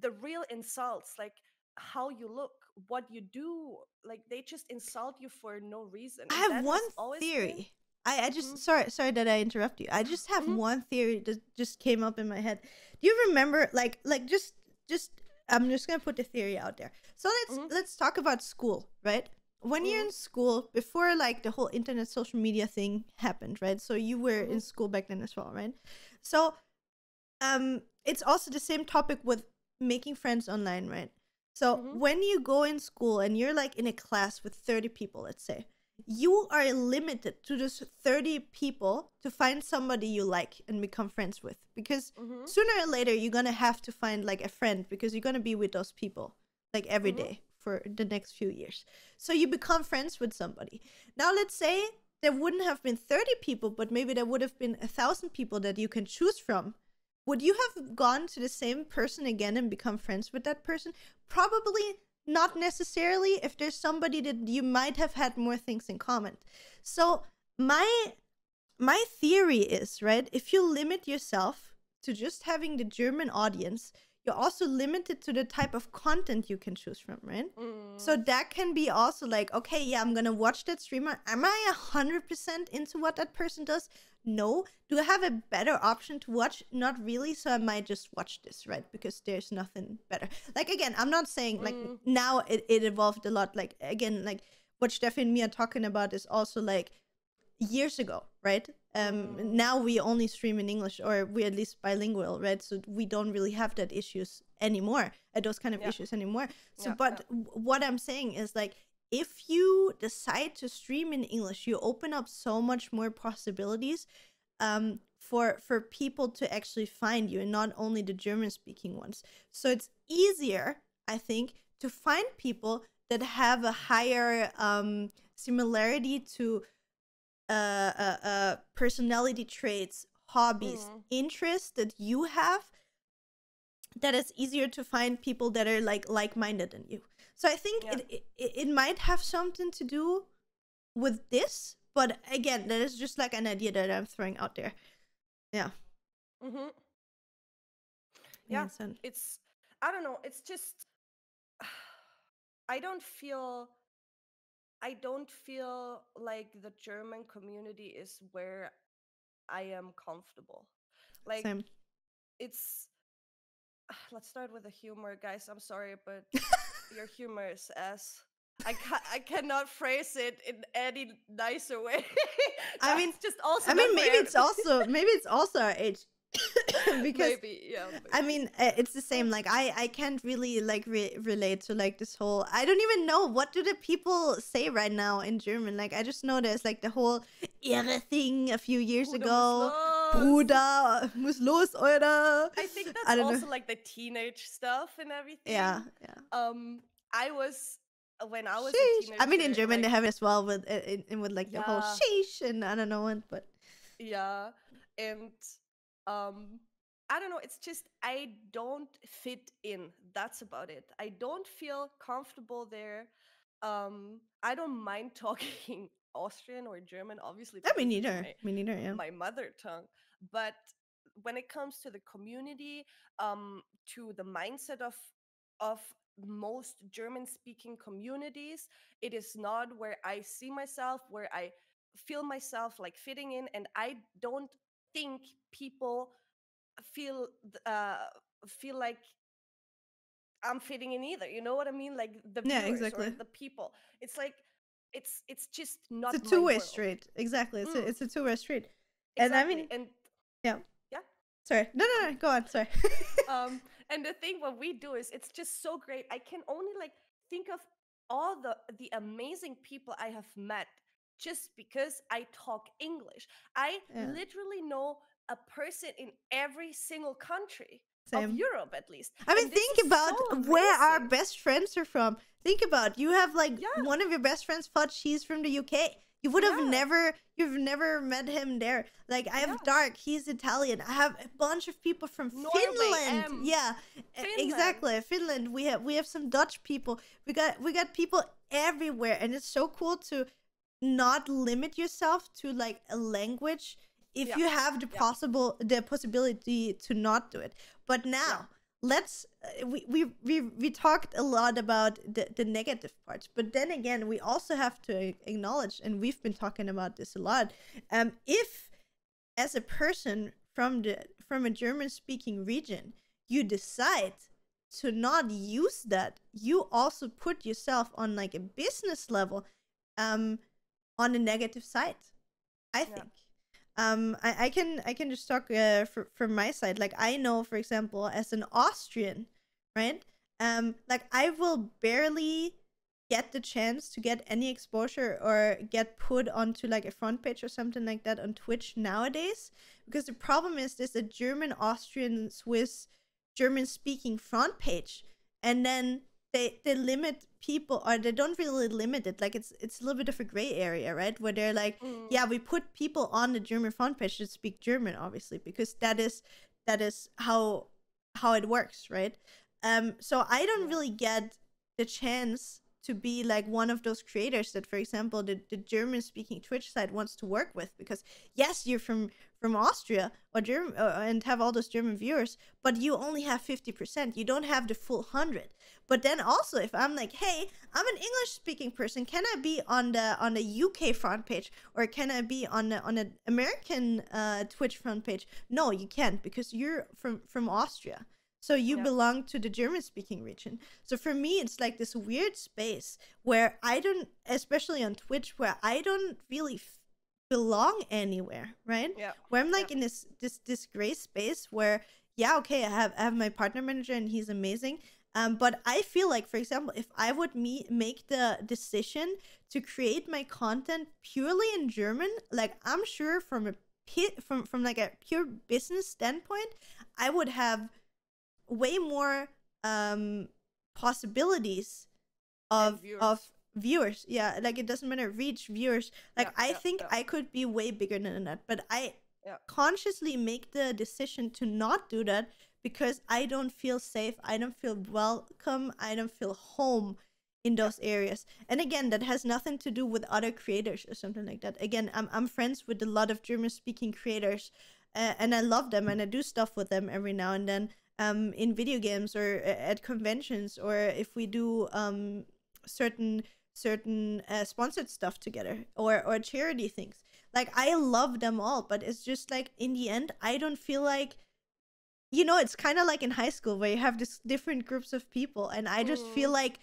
the real insults like how you look what you do like they just insult you for no reason I have one been- theory. I, I just Mhm. sorry sorry that I interrupt you. I just have Mhm. one theory that just came up in my head. Do you remember like like just just I'm just gonna put the theory out there. So let's Mhm. let's talk about school, right? When you're in school, before like the whole internet social media thing happened, right? So you were in Mhm. school back then as well, right? So um it's also the same topic with making friends online, right? So Mhm. when you go in school and you're like in a class with 30 people, let's say, you are limited to just 30 people to find somebody you like and become friends with because Mhm. sooner or later you're going to have to find like a friend because you're going to be with those people like every Mhm. day for the next few years. So you become friends with somebody. Now let's say there wouldn't have been 30 people but maybe there would have been a thousand people that you can choose from would you have gone to the same person again and become friends with that person probably not necessarily if there's somebody that you might have had more things in common so my my theory is right if you limit yourself to just having the german audience you're also limited to the type of content you can choose from right so Mm. that can be also like, okay, yeah, I'm gonna watch that streamer. Am I a hundred percent into what that person does? No. Do I have a better option to watch? Not really. So I might just watch this, right? Because there's nothing better. Like again, I'm not saying like Mm. now it, it evolved a lot. Like again, like what Steffi and me are talking about is also like years ago, right? Um Mm. now we only stream in English or we're at least bilingual, right? So we don't really have that issues anymore, uh, those kind of Yeah. issues anymore. So Yeah, but w- what I'm saying is like if you decide to stream in English, you open up so much more possibilities um for for people to actually find you and not only the German speaking ones. So it's easier, I think, to find people that have a higher um similarity to uh, uh, uh personality traits, hobbies, Mm. interests that you have that it's easier to find people that are like like-minded than you. So I think Yeah. it, it it might have something to do with this, but again, that is just like an idea that I'm throwing out there. Yeah. Mm-hmm. Yeah. it's i don't know it's just i don't feel i don't feel like the german community is where i am comfortable like Same. it's let's start with the humor guys i'm sorry but your humor is ass I, ca- I cannot phrase it in any nicer way. I mean- just also. I mean, maybe fair. it's also maybe it's also our age because maybe yeah. I mean, uh, it's the same. Like, I I can't really like re- relate to like this whole. I don't even know what do the people say right now in German. Like, I just noticed like the whole Ehre thing a few years Bruder ago. Bruder, muss los, oder? I think that's I also know. like the teenage stuff and everything. Yeah, yeah. Um, I was uh, when I was a Sheesh. teenager. I mean, in German they have it as well with uh, in, in with like the whole sheesh and I don't know what, but yeah, and um, I don't know. It's just I don't fit in. That's about it. I don't feel comfortable there. Um, I don't mind talking Austrian or German, obviously. I mean, because it's neither. my- Me neither. Yeah. my mother tongue but when it comes to the community um to the mindset of of most german speaking communities it is not where i see myself where i feel myself like fitting in and i don't think people feel uh feel like i'm fitting in either you know what i mean like the Yeah, exactly. the people it's like it's it's just not It's a two way street. Exactly. It's Mm. a it's a two way street. And I mean- and yeah, yeah. Sorry. No, no, no. Go on. Sorry. um and the thing what we do is it's just so great i can only like think of all the the amazing people i have met just because I talk English. I Yeah. literally know a person in every single country Same. of Europe, at least. I mean, And think about so where our best friends are from. Think about you have like Yeah. one of your best friends thought she's from the UK. You would have Yeah. never, you've never met him there. Like I have Yeah. Dark, he's Italian. I have a bunch of people from Norway, Finland. um, yeah, Finland. exactly. Finland. We have we have some Dutch people. We got we got people everywhere, and it's so cool to not limit yourself to like a language if Yeah. you have the Yeah. possible the possibility to not do it. But now let's uh, we, we we we talked a lot about the, the negative parts but then again we also have to acknowledge and we've been talking about this a lot um if as a person from the from a german speaking region you decide to not use that you also put yourself on like a business level um on the negative side i Yeah. think um I, I can i can just talk uh, for, from my side. Like i know for example as an austrian right um like i will barely get the chance to get any exposure or get put onto like a front page or something like that on twitch nowadays because the problem is there's a german austrian swiss german speaking front page and then they they limit people or they don't really limit it like it's it's a little bit of a gray area right? Where they're like Mm. yeah we put people on the german front page to speak german obviously because that is that is how how it works right? Um so i don't really get the chance to be like one of those creators that for example the, the german speaking twitch site wants to work with because yes you're from from austria or german uh, and have all those german viewers but you only have 50% you don't have the full 100 but then also if i'm like hey i'm an english speaking person. Can i be on the on the uk front page or can i be on the on an american uh twitch front page? No you can't because you're from from austria so you Yeah. belong to the german speaking region so for me it's like this weird space where i don't especially on twitch where i don't really belong anywhere right Yeah. where I'm like Yeah. in this this this gray space where yeah okay I have I have my partner manager and he's amazing um but I feel like for example if I would me make the decision to create my content purely in German like I'm sure from a pit from from like a pure business standpoint I would have way more um possibilities of viewers. of viewers. Yeah like it doesn't matter reach viewers. Like Yeah, i yeah, think yeah. i could be way bigger than that but i consciously make the decision to not do that because i don't feel safe i don't feel welcome i don't feel home in those areas. And again that has nothing to do with other creators or something like that. Again i'm, I'm friends with a lot of german speaking creators uh, and i love them and i do stuff with them every now and then um, in video games or uh, at conventions or if we do um, certain certain uh, sponsored stuff together or or charity things like i love them all but it's just like in the end i don't feel like you know it's kind of like in high school where you have this different groups of people and i just feel Mm. like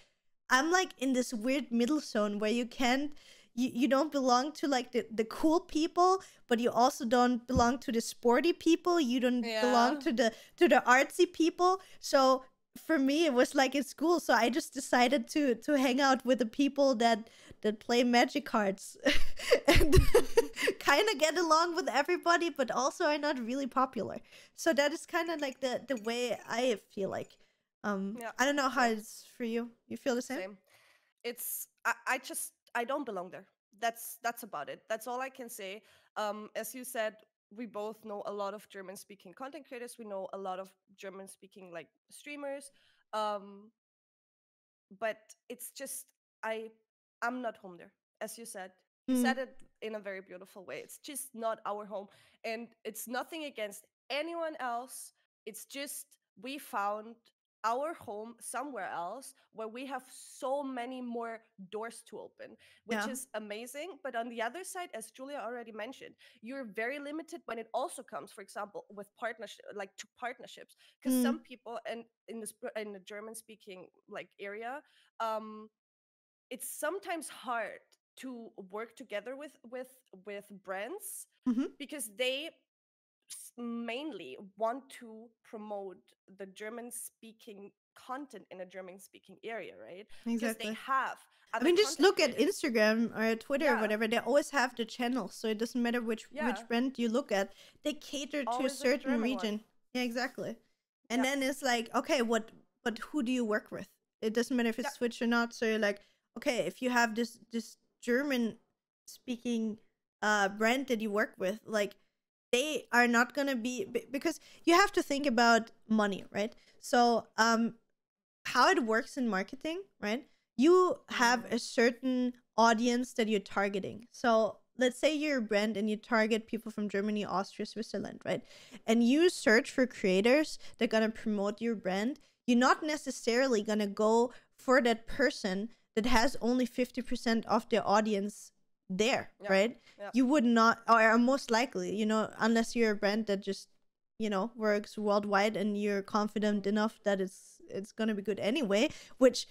i'm like in this weird middle zone where you can't you, you don't belong to like the, the cool people but you also don't belong to the sporty people. You don't belong to the to the artsy people. So for me it was like in school so i just decided to to hang out with the people that that play magic cards and kind of get along with everybody but also are not really popular. So that is kind of like the the way i feel like. Um Yeah. i don't know how it's for you. You feel the same, Same. It's I, I just I don't belong there. That's that's about it. That's all I can say. Um, as you said, we both know a lot of German speaking content creators. We know a lot of German speaking like streamers. Um, but it's just I I'm not home there. As you said, you Mm. said it in a very beautiful way. It's just not our home, and it's nothing against anyone else. It's just we found our home somewhere else where we have so many more doors to open, which Yeah. is amazing. But on the other side, as Julia already mentioned, you're very limited when it also comes, for example, with partnership, like to partnerships, because Mm. some people and in this in the German speaking like area, um, it's sometimes hard to work together with with with brands Mhm. because they mainly want to promote the German speaking content in a German speaking area, right? Because they have. I mean, just look at. Instagram or Twitter or whatever. They always have the channels, so it doesn't matter which Yeah. which brand you look at. They cater to a Always a certain one. region. Yeah, exactly. And Yeah. then it's like, okay, what? But who do you work with? It doesn't matter if it's Yeah. Switch or not. So you're like, okay, if you have this this German speaking uh brand that you work with, like they are not gonna be be- because you have to think about money, right? So um, how it works in marketing, right? You have a certain audience that you're targeting. So let's say you're a brand and you target people from Germany, Austria, Switzerland, right? And you search for creators that are gonna promote your brand. You're not necessarily gonna go for that person that has only 50% of their audience there, Yeah. right? Yeah. You would not, or most likely, you know, unless you're a brand that just, you know, works worldwide and you're confident enough that it's it's gonna be good anyway. Which,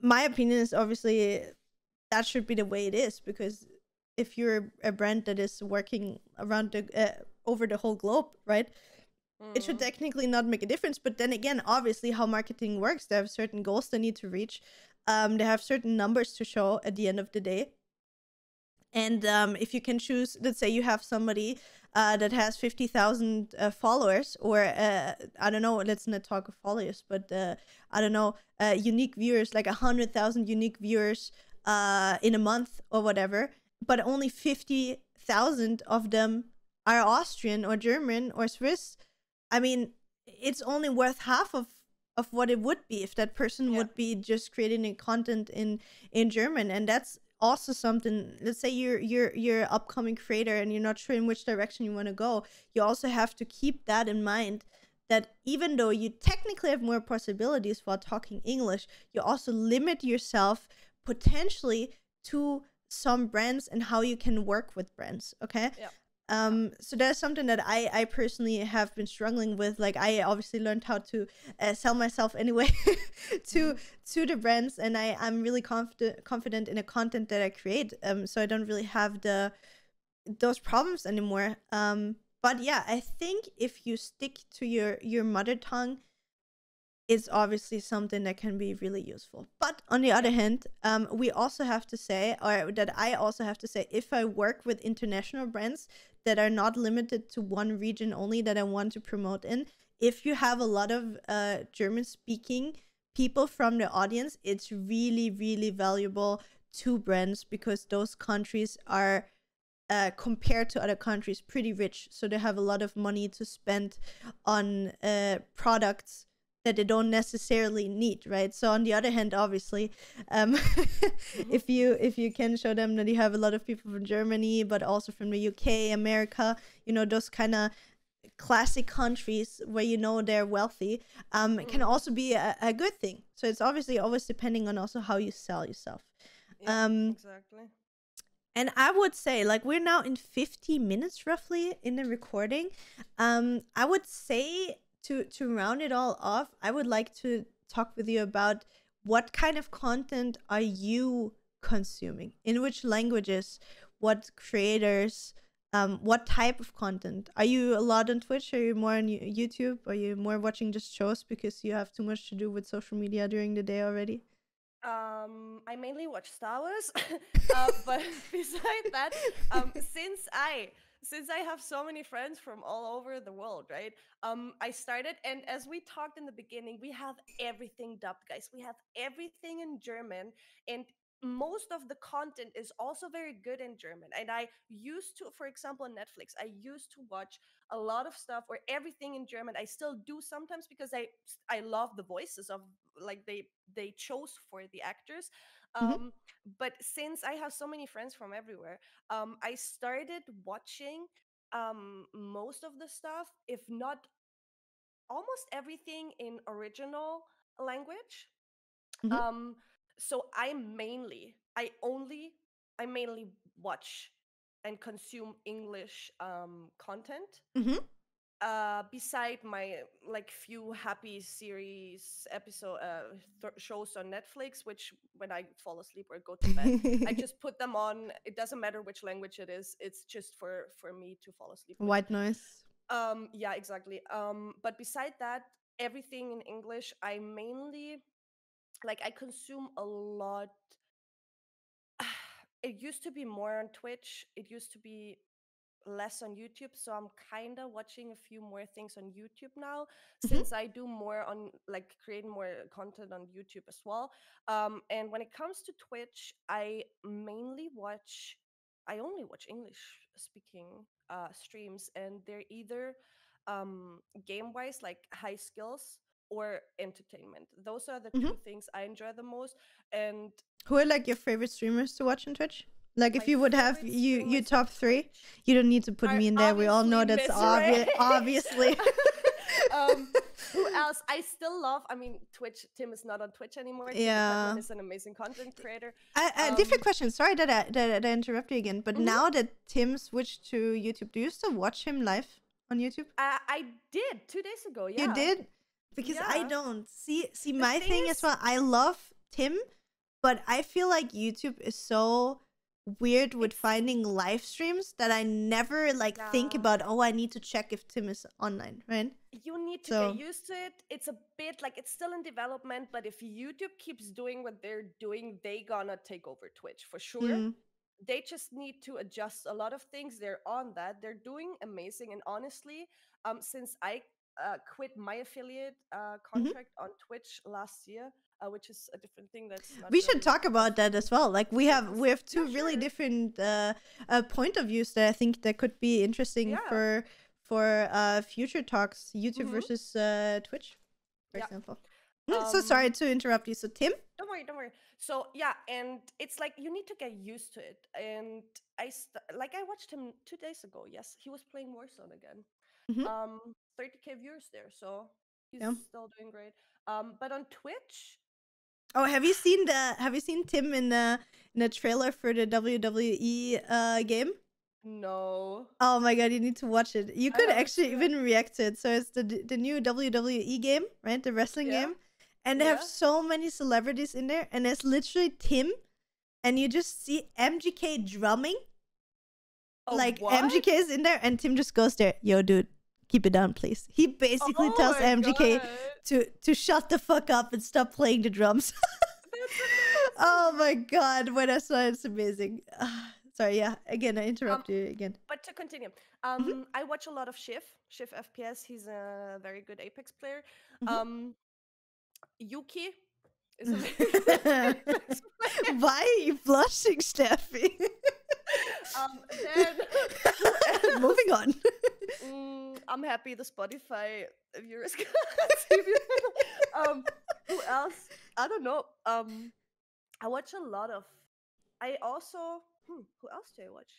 my opinion is obviously that should be the way it is because if you're a brand that is working around the uh, over the whole globe, right? it should Mhm. technically not make a difference but then again obviously how marketing works they have certain goals they need to reach um, they have certain numbers to show at the end of the day and um, if you can choose let's say you have somebody uh, that has 50000 uh, followers or uh, i don't know let's not talk of followers but uh, i don't know uh, unique viewers like 100000 unique viewers uh, in a month or whatever but only 50000 of them are austrian or german or swiss I mean, it's only worth half of of what it would be if that person Yeah. would be just creating a content in in German, and that's also something. Let's say you're you're you're an upcoming creator and you're not sure in which direction you want to go. You also have to keep that in mind. That even though you technically have more possibilities while talking English, you also limit yourself potentially to some brands and how you can work with brands. Okay Yeah. Um so that's something that i i personally have been struggling with like i obviously learned how to uh, sell myself anyway to to the brands and i i'm really confident confident in the content that i create um so i don't really have the those problems anymore um but yeah i think if you stick to your your mother tongue it's obviously something that can be really useful. But on the other hand, um, we also have to say, or that I also have to say, if I work with international brands that are not limited to one region only that I want to promote in, if you have a lot of uh, German speaking people from the audience, it's really, really valuable to brands because those countries are. Uh, compared to other countries, pretty rich, so they have a lot of money to spend on uh, products that they don't necessarily need right so on the other hand obviously um if you if you can show them that you have a lot of people from germany but also from the uk america you know those kind of classic countries where you know they're wealthy um it can Mhm. also be a, a good thing so it's obviously always depending on also how you sell yourself Yeah, um exactly. and I would say, like, we're now in 50 minutes roughly in the recording. Um, I would say to to round it all off, I would like to talk with you about what kind of content are you consuming? In which languages? What creators? Um, what type of content? Are you a lot on Twitch? Are you more on YouTube? Are you more watching just shows because you have too much to do with social media during the day already? Um, I mainly watch Star Wars, uh, but besides that, um, since I since I have so many friends from all over the world, right? Um, I started, and as we talked in the beginning, we have everything dubbed, guys. We have everything in German, and most of the content is also very good in German. And I used to, for example, on Netflix, I used to watch a lot of stuff or everything in German. I still do sometimes because I I love the voices of like they they chose for the actors. Um, Mhm. But since I have so many friends from everywhere, um, I started watching um, most of the stuff, if not almost everything in original language. Mhm. Um, so I mainly, I only, I mainly watch and consume English um, content. Mhm. Uh, beside my like few happy series episode uh, th- shows on Netflix, which when I fall asleep or go to bed, I just put them on. It doesn't matter which language it is. It's just for for me to fall asleep. with. white noise. Um, yeah, exactly. Um, but beside that, everything in English. I mainly like I consume a lot. It used to be more on Twitch. It used to be less on YouTube, so I'm kind of watching a few more things on YouTube now Mhm. since I do more on like creating more content on YouTube as well. Um, and when it comes to Twitch, I mainly watch, I only watch English speaking uh, streams, and they're either um, game wise, like high skills, or entertainment. Those are the Mhm. two things I enjoy the most. And Who are like your favorite streamers to watch on Twitch? Like if you would have you you top three, you don't need to put me in there. We all know that's obvious. Obviously. um, who else? I still love. I mean, Twitch. Tim is not on Twitch anymore. Yeah. Is an amazing content creator. I, a different Um, question. Sorry that I, that I interrupt you again. But Mhm. now that Tim switched to YouTube, do you still watch him live on YouTube? I, I did two days ago. Yeah, You did? Because I don't. See see The my thing thing as is- well. I love Tim, but I feel like YouTube is so weird with finding live streams that I never like think about, oh, I need to check if Tim is online, right? You need to So- get used to it. It's a bit like it's still in development, but if YouTube keeps doing what they're doing, they gonna take over Twitch for sure. Mm. they just need to adjust a lot of things they're on that they're doing amazing and honestly um since i uh, quit my affiliate uh, contract on twitch last year uh, which is a different thing that's not We should talk about that as well. Like we have we have Yeah, two really sure. different uh, uh point of views that I think that could be interesting Yeah. for for uh future talks, YouTube Mhm. versus uh Twitch, for Yeah. example. Mm, so sorry Um, to interrupt you. So Tim, don't worry don't worry so yeah and it's like you need to get used to it and i st- like i watched him two days ago yes he was playing warzone again Mhm. um 30k viewers there so he's Yeah. still doing great um but on twitch oh, have you seen the have you seen Tim in the in the trailer for the WWE uh game? no Oh my god, you need to watch it. You could actually even react to it. So it's the the new WWE game, right? The wrestling Yeah. game. And they have so many celebrities in there and it's literally Tim and you just see MGK drumming. Oh, like what? MGK is in there and Tim just goes there, "Yo dude, keep it down, please." He basically Oh tells MGK God. to to shut the fuck up and stop playing the drums. Oh my god, when I saw it, it's amazing. Sorry, yeah. Again, I interrupt Um, you again. But to continue, um, Mm-hmm. I watch a lot of Shiv, Shiv FPS. He's a very good Apex player. Mhm. Um, Yuki is a very good Apex player. Why are you blushing, Steffi? Um, then Moving on. Mm, I'm happy the Spotify viewers can see me. um, who else? I don't know. Um, I watch a lot of. I also. Hmm, who else do I watch?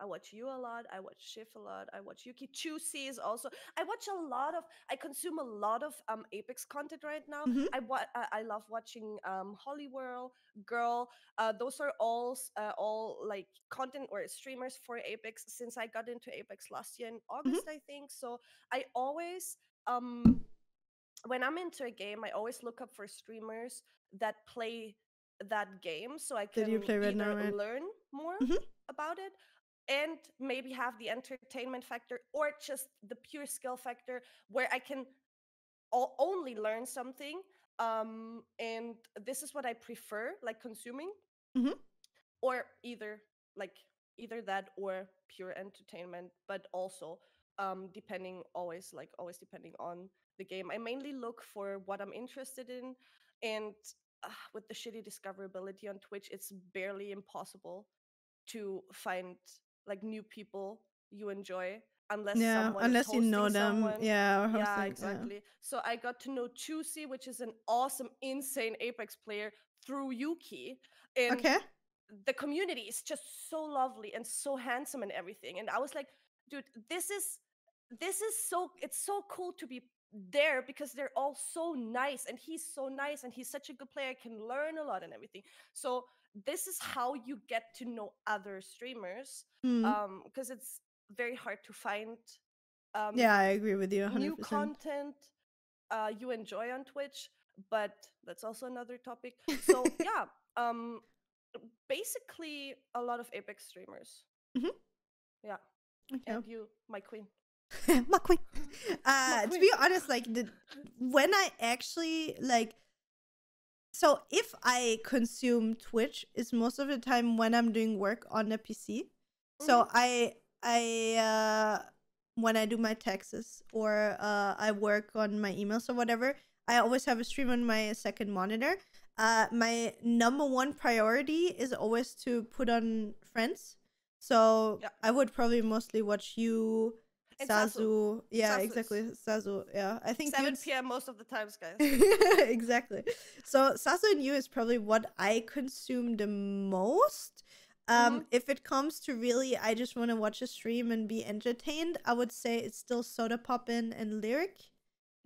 I watch you a lot. I watch Shiv a lot. I watch Yuki Chusi is also. I watch a lot of. I consume a lot of um Apex content right now. Mhm. I wa- I love watching um Hollywhirl, Girl. Uh, those are all uh, all like content or streamers for Apex since I got into Apex last year in August, I think. So I always um when I'm into a game, I always look up for streamers that play that game so I can you play either now, learn more Mhm. about it and maybe have the entertainment factor or just the pure skill factor where I can o- only learn something um and this is what I prefer like consuming Mhm. or either like either that or pure entertainment but also um depending always like always depending on the game i mainly look for what i'm interested in and uh, with the shitty discoverability on twitch it's barely impossible to find like new people you enjoy unless yeah, unless you know them. someone. Yeah, or Yeah, exactly. So I got to know Chusi, which is an awesome, insane Apex player through Yuki. And Okay. the community is just so lovely and so handsome and everything. And I was like, dude, this is this is so it's so cool to be there because they're all so nice and he's so nice and he's such a good player can learn a lot and everything so this is how you get to know other streamers Hmm. um because it's very hard to find um yeah, I agree with you 100%. new content uh, you enjoy on Twitch, but that's also another topic. So yeah, um, basically a lot of Apex streamers. Mhm. Yeah, Okay. and you, my queen. McQueen. Uh, to be honest, like the when I actually like, so if I consume Twitch, is most of the time when I'm doing work on the PC. So Mhm. I I uh when I do my taxes or uh I work on my emails or whatever, I always have a stream on my second monitor. Uh my number one priority is always to put on friends. So Yeah. I would probably mostly watch you. Sazu. Yeah, exactly. Sazu. Yeah. I think 7 you'd- p.m. most of the times, guys. exactly. So Sazu and you is probably what I consume the most. Um, Mhm. if it comes to really, I just want to watch a stream and be entertained. I would say it's still Sodapoppin and Lirik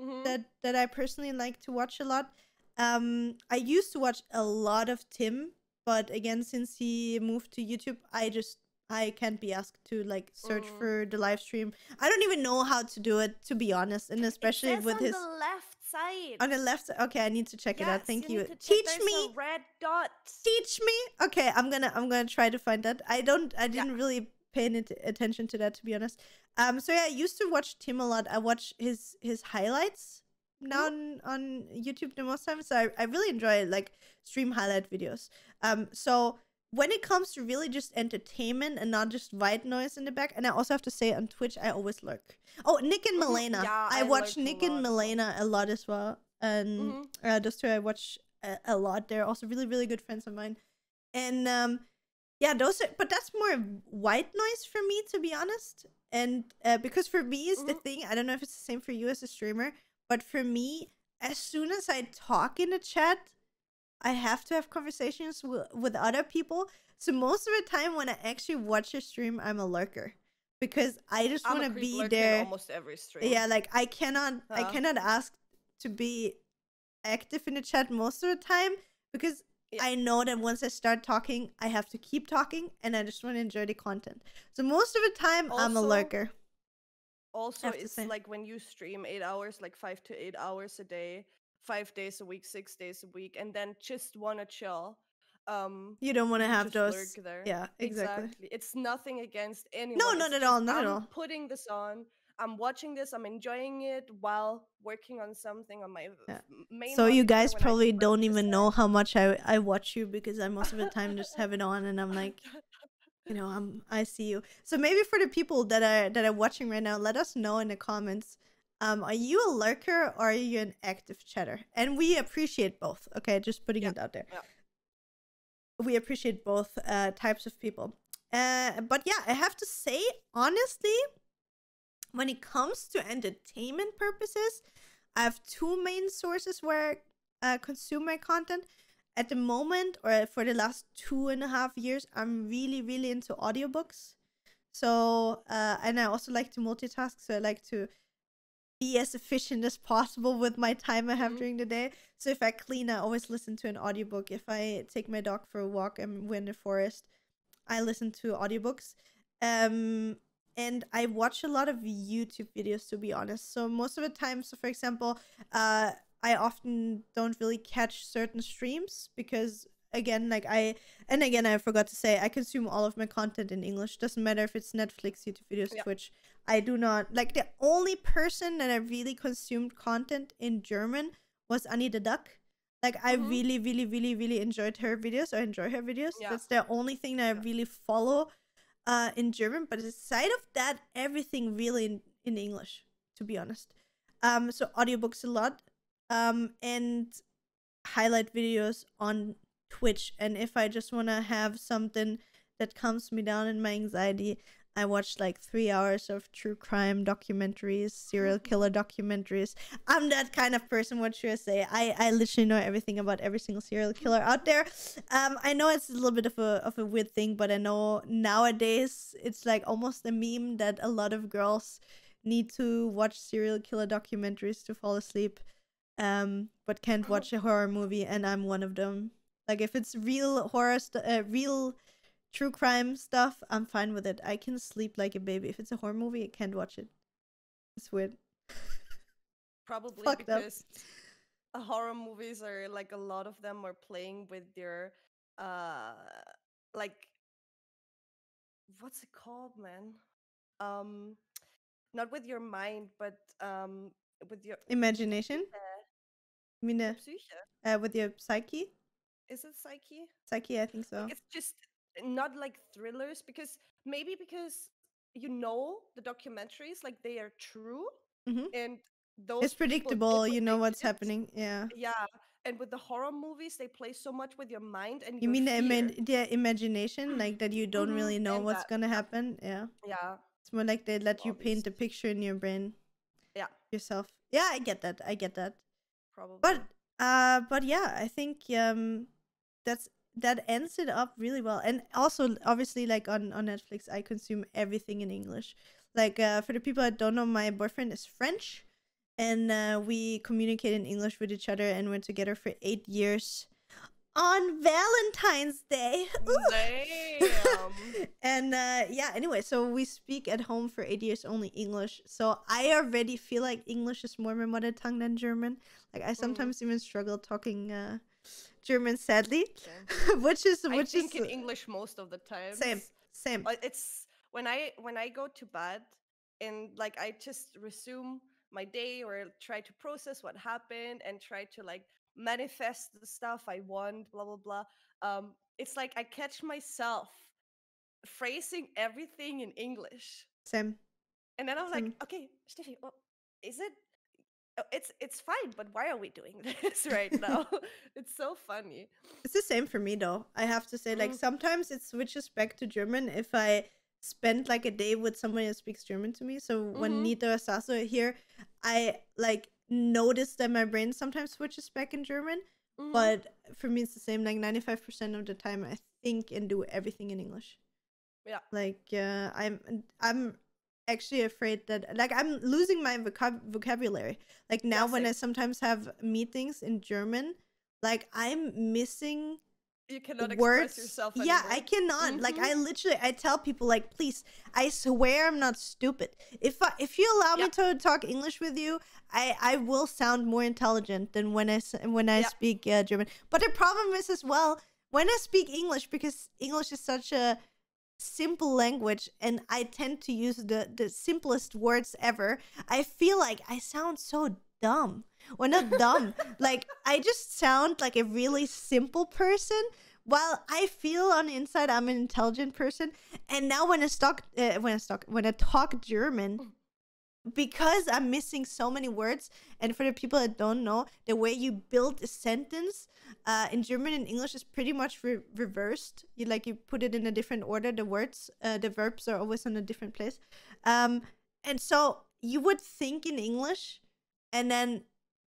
Mhm. that that I personally like to watch a lot. Um, I used to watch a lot of Tim, but again, since he moved to YouTube, I just I can't be asked to like search Mm. for the live stream. I don't even know how to do it, to be honest, and especially with on his on the left side. on the left. si- Okay, I need to check it out. Thank you. to Teach me. red dot. Teach me. Okay, I'm gonna I'm gonna try to find that. I don't. I didn't really pay any attention to that to be honest. Um. So yeah, I used to watch Tim a lot. I watch his his highlights now on, on YouTube the most time. So I, I really enjoy like stream highlight videos. Um. So when it comes to really just entertainment and not just white noise in the back, and I also have to say on Twitch I always lurk. Oh, Nick and Milena. yeah, I I watch Nick and lot as well. Milena a lot as well. And Mhm. uh, those two I watch a, a lot. They're also really, really good friends of mine. And um, yeah, those are, but that's more white noise for me, to be honest. And uh, because for me is the Mhm. thing, I don't know if it's the same for you as a streamer, but for me, as soon as I talk in the chat, I have to have conversations with, with other people. So most of the time when I actually watch a stream, I'm a lurker because I just want to be there. almost every stream. Yeah, like I cannot I Uh. cannot ask to be active in the chat most of the time because Yeah. I know that once I start talking, I have to keep talking and I just want to enjoy the content. So most of the time I'm a lurker. Also, it's like when you stream eight hours, like five to eight hours a day, five days a week, six days a week, and then just wanna chill. Um, You don't want to have those there. Yeah, exactly. It's nothing against anyone. No, not at all, not at I'm all. Putting this on. I'm watching this. I'm enjoying it while working on something on my Yeah. main. So you guys probably don't even out. know how much I I watch you because I most of the time just have it on and I'm like, you know, I'm I see you. So maybe for the people that are that are watching right now, let us know in the comments. Um, are you a lurker or are you an active chatter? And we appreciate both. Okay, just putting Yeah, it out there. yeah. We appreciate both uh, types of people. Uh, but yeah, I have to say honestly, when it comes to entertainment purposes, I have two main sources where I uh, consume my content. At the moment, or for the last two and a half years, I'm really, really into audiobooks. So, uh, and I also like to multitask. So I like to be as efficient as possible with my time I have Mhm. during the day. So if I clean, I always listen to an audiobook. If I take my dog for a walk and we're in the forest, I listen to audiobooks. Um, and I watch a lot of YouTube videos to be honest. So most of the time, so for example, uh, I often don't really catch certain streams because again, like I and again I forgot to say I consume all of my content in English. Doesn't matter if it's Netflix, YouTube videos, Yeah. Twitch. I do not like the only person that I really consumed content in German was Annie the Duck. Like I Mhm. really, really, really, really enjoyed her videos. I enjoy her videos. Yeah. That's the only thing that I Yeah. really follow uh in German. But aside of that, everything really in, in English, to be honest. Um so audiobooks a lot. Um and highlight videos on Twitch. And if I just wanna have something that calms me down in my anxiety, I watched like three hours of true crime documentaries, serial killer documentaries. I'm that kind of person. What should I say? I I literally know everything about every single serial killer out there. Um, I know it's a little bit of a of a weird thing, but I know nowadays it's like almost a meme that a lot of girls need to watch serial killer documentaries to fall asleep, um, but can't watch a horror movie, and I'm one of them. Like if it's real horror, st- uh, real true crime stuff, I'm fine with it. I can sleep like a baby. If it's a horror movie, I can't watch it. It's weird. Probably fucked up. because uh, horror movies are like a lot of them are playing with their uh like what's it called, man? Um not with your mind, but um, with your Imagination? uh, I mean, uh, uh, with your psyche? Is it psyche? Psyche, I think so. It's just not like thrillers because maybe because you know the documentaries like they are true Mhm. and those It's predictable. You know what's did. happening. Yeah. Yeah, and with the horror movies, they play so much with your mind and You mean the, ima- the imagination, like that you don't Mhm, really know and what's that- gonna happen? Yeah. Yeah, It's more like they let you paint the picture in your brain yeah, yourself. Yeah, I get that. I get that. probably. But uh but yeah, I think um that's that ends it up really well. And also obviously like on on Netflix I consume everything in English. Like uh for the people that don't know my boyfriend is French and uh we communicate in English with each other and we're together for 8 years on Valentine's Day. Damn. and uh yeah anyway so we speak at home for eight years only english so i already feel like english is more my mother tongue than german like i sometimes even struggle talking uh german sadly Same. which is I which think is in English most of the time. same same But it's when I when I go to bed and like I just resume my day or try to process what happened and try to like manifest the stuff I want, blah blah blah. Um, it's like I catch myself phrasing everything in English, same and then I was like, okay, Steffi, well, is it? Oh, It's it's fine, but why are we doing this right now? it's so funny. it's the same for me though i have to say like Mm. sometimes it switches back to german if i spend like a day with somebody that speaks german to me so when Mhm. nito and Sazu are here i like notice that my brain sometimes switches back in german Mhm. but for me it's the same like 95% of the time i think and do everything in english Yeah. like uh, i'm i'm actually afraid that like i'm losing my vocab- vocabulary. Like now when i sometimes have meetings in german like i'm missing you cannot words. express yourself. yeah i cannot. Like Mhm. i literally i tell people like please i swear i'm not stupid. If I, if you allow me to talk english with you i i will sound more intelligent than when I when i Yeah. speak uh, german. But the problem is as well when i speak english because english is such a simple language and i tend to use the the simplest words ever i feel like i sound so dumb. Well not dumb like i just sound like a really simple person while i feel on the inside i'm an intelligent person. And now when i talk uh, when i talk when i talk german because i'm missing so many words and for the people that don't know the way you build a sentence uh, in german and english is pretty much re- reversed. You like you put it in a different order. The words uh, the verbs are always in a different place. Um, and so you would think in english and then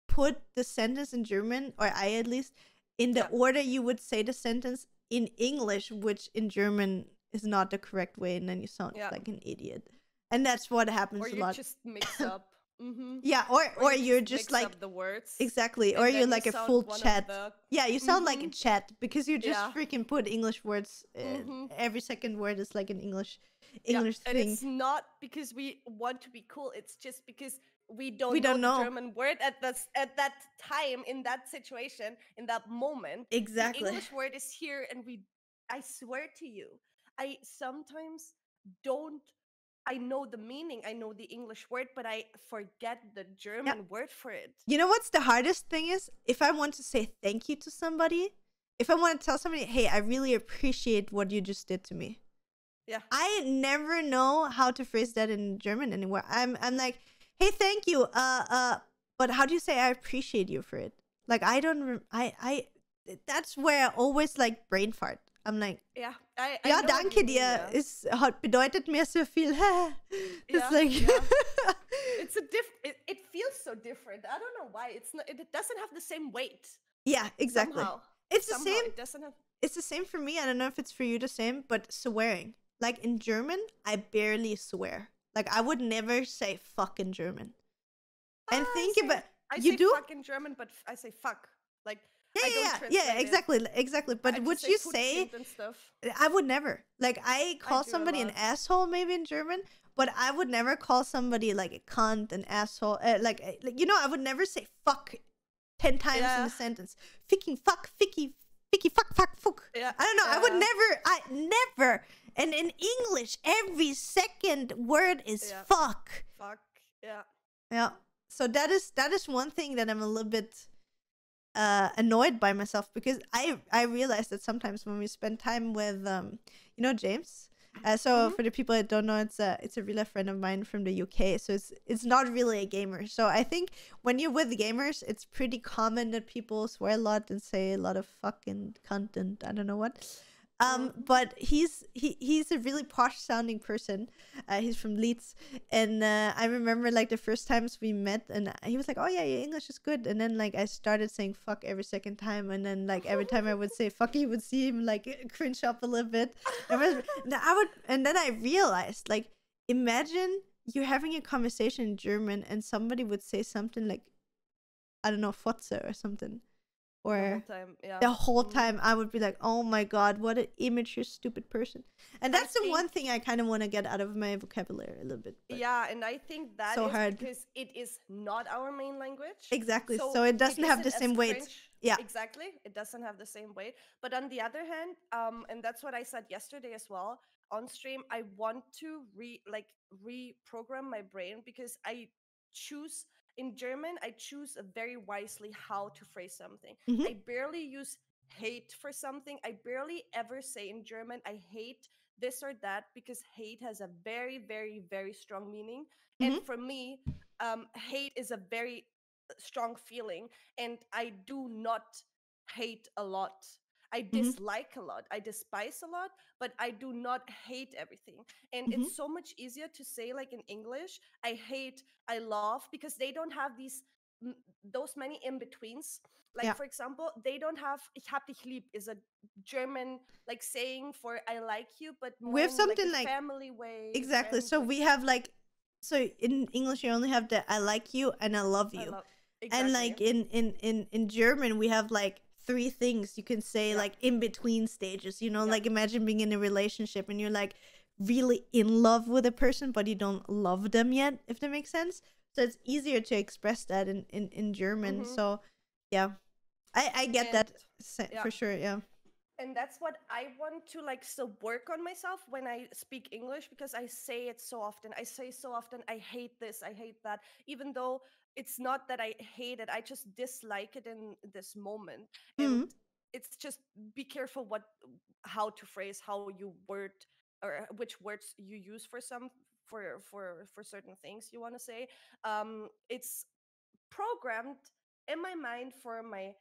put the sentence in german or i at least in the order you would say the sentence in english which in german is not the correct way and then you sound Yeah. like an idiot and that's what happens or a lot just mix up. hmm yeah or or, you're just mix like up the words. exactly and or you're you like a full chat the- yeah you sound like a Mhm. chat because you just Yeah. freaking put english words uh, Mhm. every second word is like an english Yeah, english and thing it's not because we want to be cool. It's just because we don't, We know, don't know. the German word at this at that time in that situation in that moment. exactly The English word is here, and we. I swear to you, I sometimes don't. I know the meaning. I know the English word, but I forget the German word for it. You know what's the hardest thing is? If I want to say thank you to somebody, if I want to tell somebody, hey, I really appreciate what you just did to me. Yeah. I never know how to phrase that in German anymore. I'm I'm like, hey, thank you. Uh uh but how do you say I appreciate you for it? Like I don't I I that's where I always like brain fart. I'm like, Yeah, I. I ja, danke mean, dir. yeah. Es hat bedeutet mir so viel. it's Yeah, like yeah. It's a diff. It, it feels so different. I don't know why. It's not. It doesn't have the same weight. yeah, exactly. Somehow. It's the same It doesn't have. it's the same for me. I don't know if it's for you the same, but swearing. Like in German, I barely swear. Like I would never say fuck in German. And Ah, I think say- about I you say do? fuck in German, but I say fuck. Like yeah, I yeah, yeah, yeah, it. exactly, exactly. But I would say you say? I would never. Like I call a somebody an asshole maybe in German, but I would never call somebody like a cunt, an asshole. Uh, like, uh, like you know, I would never say fuck ten times in a sentence. Ficking fuck, ficky, ficky, fuck, fuck, fuck. Yeah. I don't know. I would never. I never. And in English, every second word is Yeah. fuck. Fuck. Yeah. Yeah. So that is that is one thing that I'm a little bit uh annoyed by myself because I I realize that sometimes when we spend time with um you know James uh, so Mhm. for the people that don't know it's a it's a real friend of mine from the UK so it's it's not really a gamer so I think when you're with gamers it's pretty common that people swear a lot and say a lot of fucking content I don't know what um but he's he he's a really posh sounding person. Uh, he's from Leeds. And uh, I remember like the first times we met, and he was like, "Oh yeah, your English is good." And then like I started saying "fuck" every second time, and then like every time I would say "fuck," he would see him like cringe up a little bit. I was, I would, and then I realized like, imagine you're having a conversation in German, and somebody would say something like, I don't know, "fotze" or something, The whole or time. Yeah. the whole Mhm. time I would be like, "Oh my god, what an immature, stupid person!" And that's the one thing I kind of want to get out of my vocabulary a little bit. Yeah, and I think that is So hard. because it is not our main language. Exactly. So, it doesn't have the same weight. cringe. Yeah. Exactly. It doesn't have the same weight. But on the other hand, um, and that's what I said yesterday as well on stream, I want to re like reprogram my brain because I choose in German, I choose very wisely how to phrase something. Mhm. I barely use hate for something. I barely ever say in German, I hate this or that because hate has a very, very, very strong meaning. And for me, um, hate is a very uh, strong feeling, and I do not hate a lot. I dislike a lot. I despise a lot, but I do not hate everything. And Mhm. it's so much easier to say, like in English, I hate, I love, because they don't have these m- those many in betweens. Like Yeah. for example, they don't have "Ich hab dich lieb" is a German like saying for "I like you," but We have something a like- family way. Exactly. So we have like, so in English you only have the "I like you" and "I love I you," love- and like in in in in German we have like three things you can say Yeah. like in between stages. You know, Yeah. like imagine being in a relationship and you're like really in love with a person but you don't love them yet. If that makes sense. So it's easier to express that in in in German. Mhm. So yeah, I I get that And- se- yeah. for sure. Yeah. and that's what I want to like still work on myself when I speak English because I say it so often. I say so often, I hate this, I hate that, even though it's not that I hate it, I just dislike it in this moment. Mhm. And it's just be careful what how to phrase, how you word or which words you use for some for for for certain things you want to say. Um it's programmed in my mind for my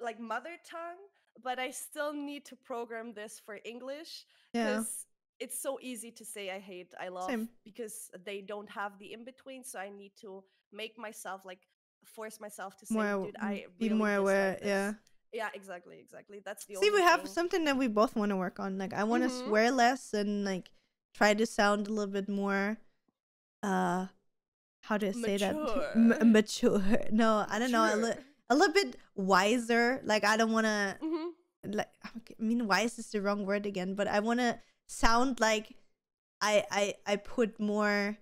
like mother tongue, but I still need to program this for English Yeah. because it's so easy to say I hate, I love Same. because they don't have the in between. So I need to make myself like force myself to say, More dude, I be really more aware. this." Yeah. yeah, exactly, exactly. That's the See, we have thing. something that we both want to work on. Like, I want to Mhm. swear less and like try to sound a little bit more. Uh, how do I say that? M- Mature. mature. No, I don't know. A, li- a little bit wiser. Like, I don't want to. Mhm. Like, I mean, wise is the wrong word again, but I want to sound like I I I put more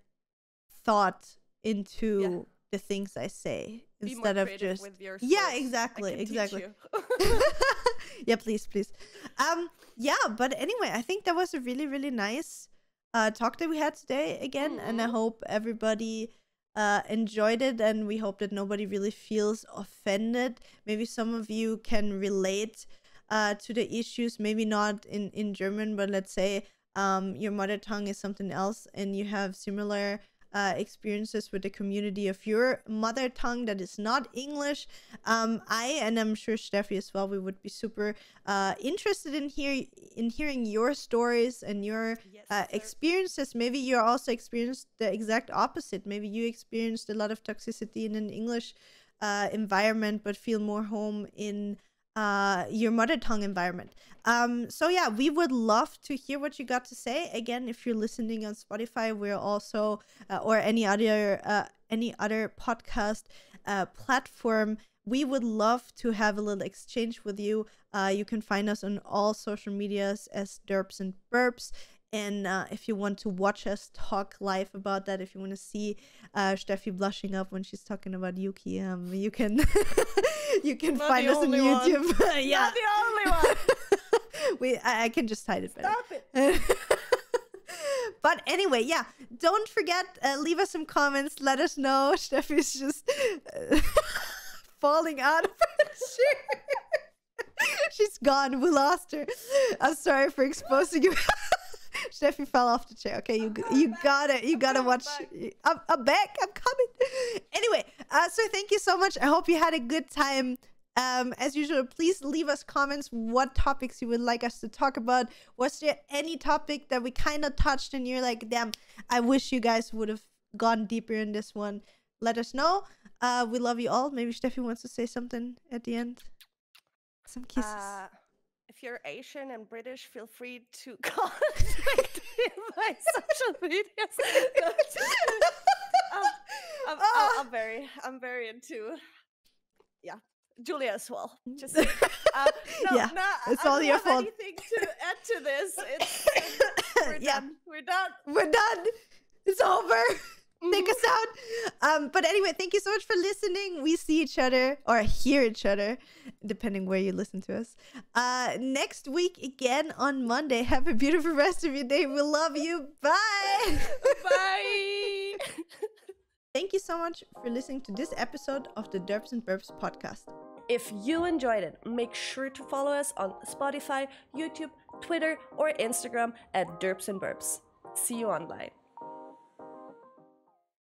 thought into the things I say Be instead of just with your Yeah, exactly, exactly. yeah, please, please. Um, yeah, but anyway, I think that was a really, really nice uh talk that we had today again, and I Mhm. hope everybody uh enjoyed it and we hope that nobody really feels offended. Maybe some of you can relate uh to the issues, maybe not in in German, but let's say um your mother tongue is something else and you have similar uh, experiences with the community of your mother tongue that is not English um i and i'm sure steffi as well we would be super uh interested in hear in hearing your stories and your yes, uh, experiences. Maybe you're also experienced the exact opposite. Maybe you experienced a lot of toxicity in an english uh, environment but feel more home in uh, your mother tongue environment. Um, so yeah we would love to hear what you got to say. Again if you're listening on spotify we're also uh, or any other uh, any other podcast uh, platform we would love to have a little exchange with you. Uh, you can find us on all social medias as derps and burps and uh, if you want to watch us talk live about that, if you want to see uh, Steffi blushing up when she's talking about Yuki, um, you can you can Not find us on. YouTube. yeah, Not the only one. we I, I can just hide it better. Stop it. But anyway, yeah, don't forget, uh, leave us some comments. Let us know. Steffi's just uh, falling out of her chair. She's gone. We lost her. I'm sorry for exposing you. Steffi fell off the chair. Okay, you you got it. You gotta watch. I'm, I'm back. I'm coming. Anyway, uh, so thank you so much. I hope you had a good time. Um, as usual, please leave us comments what topics you would like us to talk about. Was there any topic that we kind of touched and you're like, damn, I wish you guys would have gone deeper in this one? Let us know. Uh, we love you all. Maybe Steffi wants to say something at the end. Some kisses. Uh, if you're Asian and British, feel free to contact me my social medias. um, I'm, I'm, I'm very, I'm very into, yeah, Julia as well. Just uh, no, Yeah, no, it's I all don't your have fault. Anything to add to this? It's, we're Yeah. done. We're done. We're done. It's over. Take us out. Um, but anyway, thank you so much for listening. We see each other or hear each other, depending where you listen to us. Uh, next week again on Monday. Have a beautiful rest of your day. We love you. Bye. Bye. thank you so much for listening to this episode of the Derps and Burps podcast. If you enjoyed it, make sure to follow us on Spotify, YouTube, Twitter, or Instagram at Derps and Burps. See you online.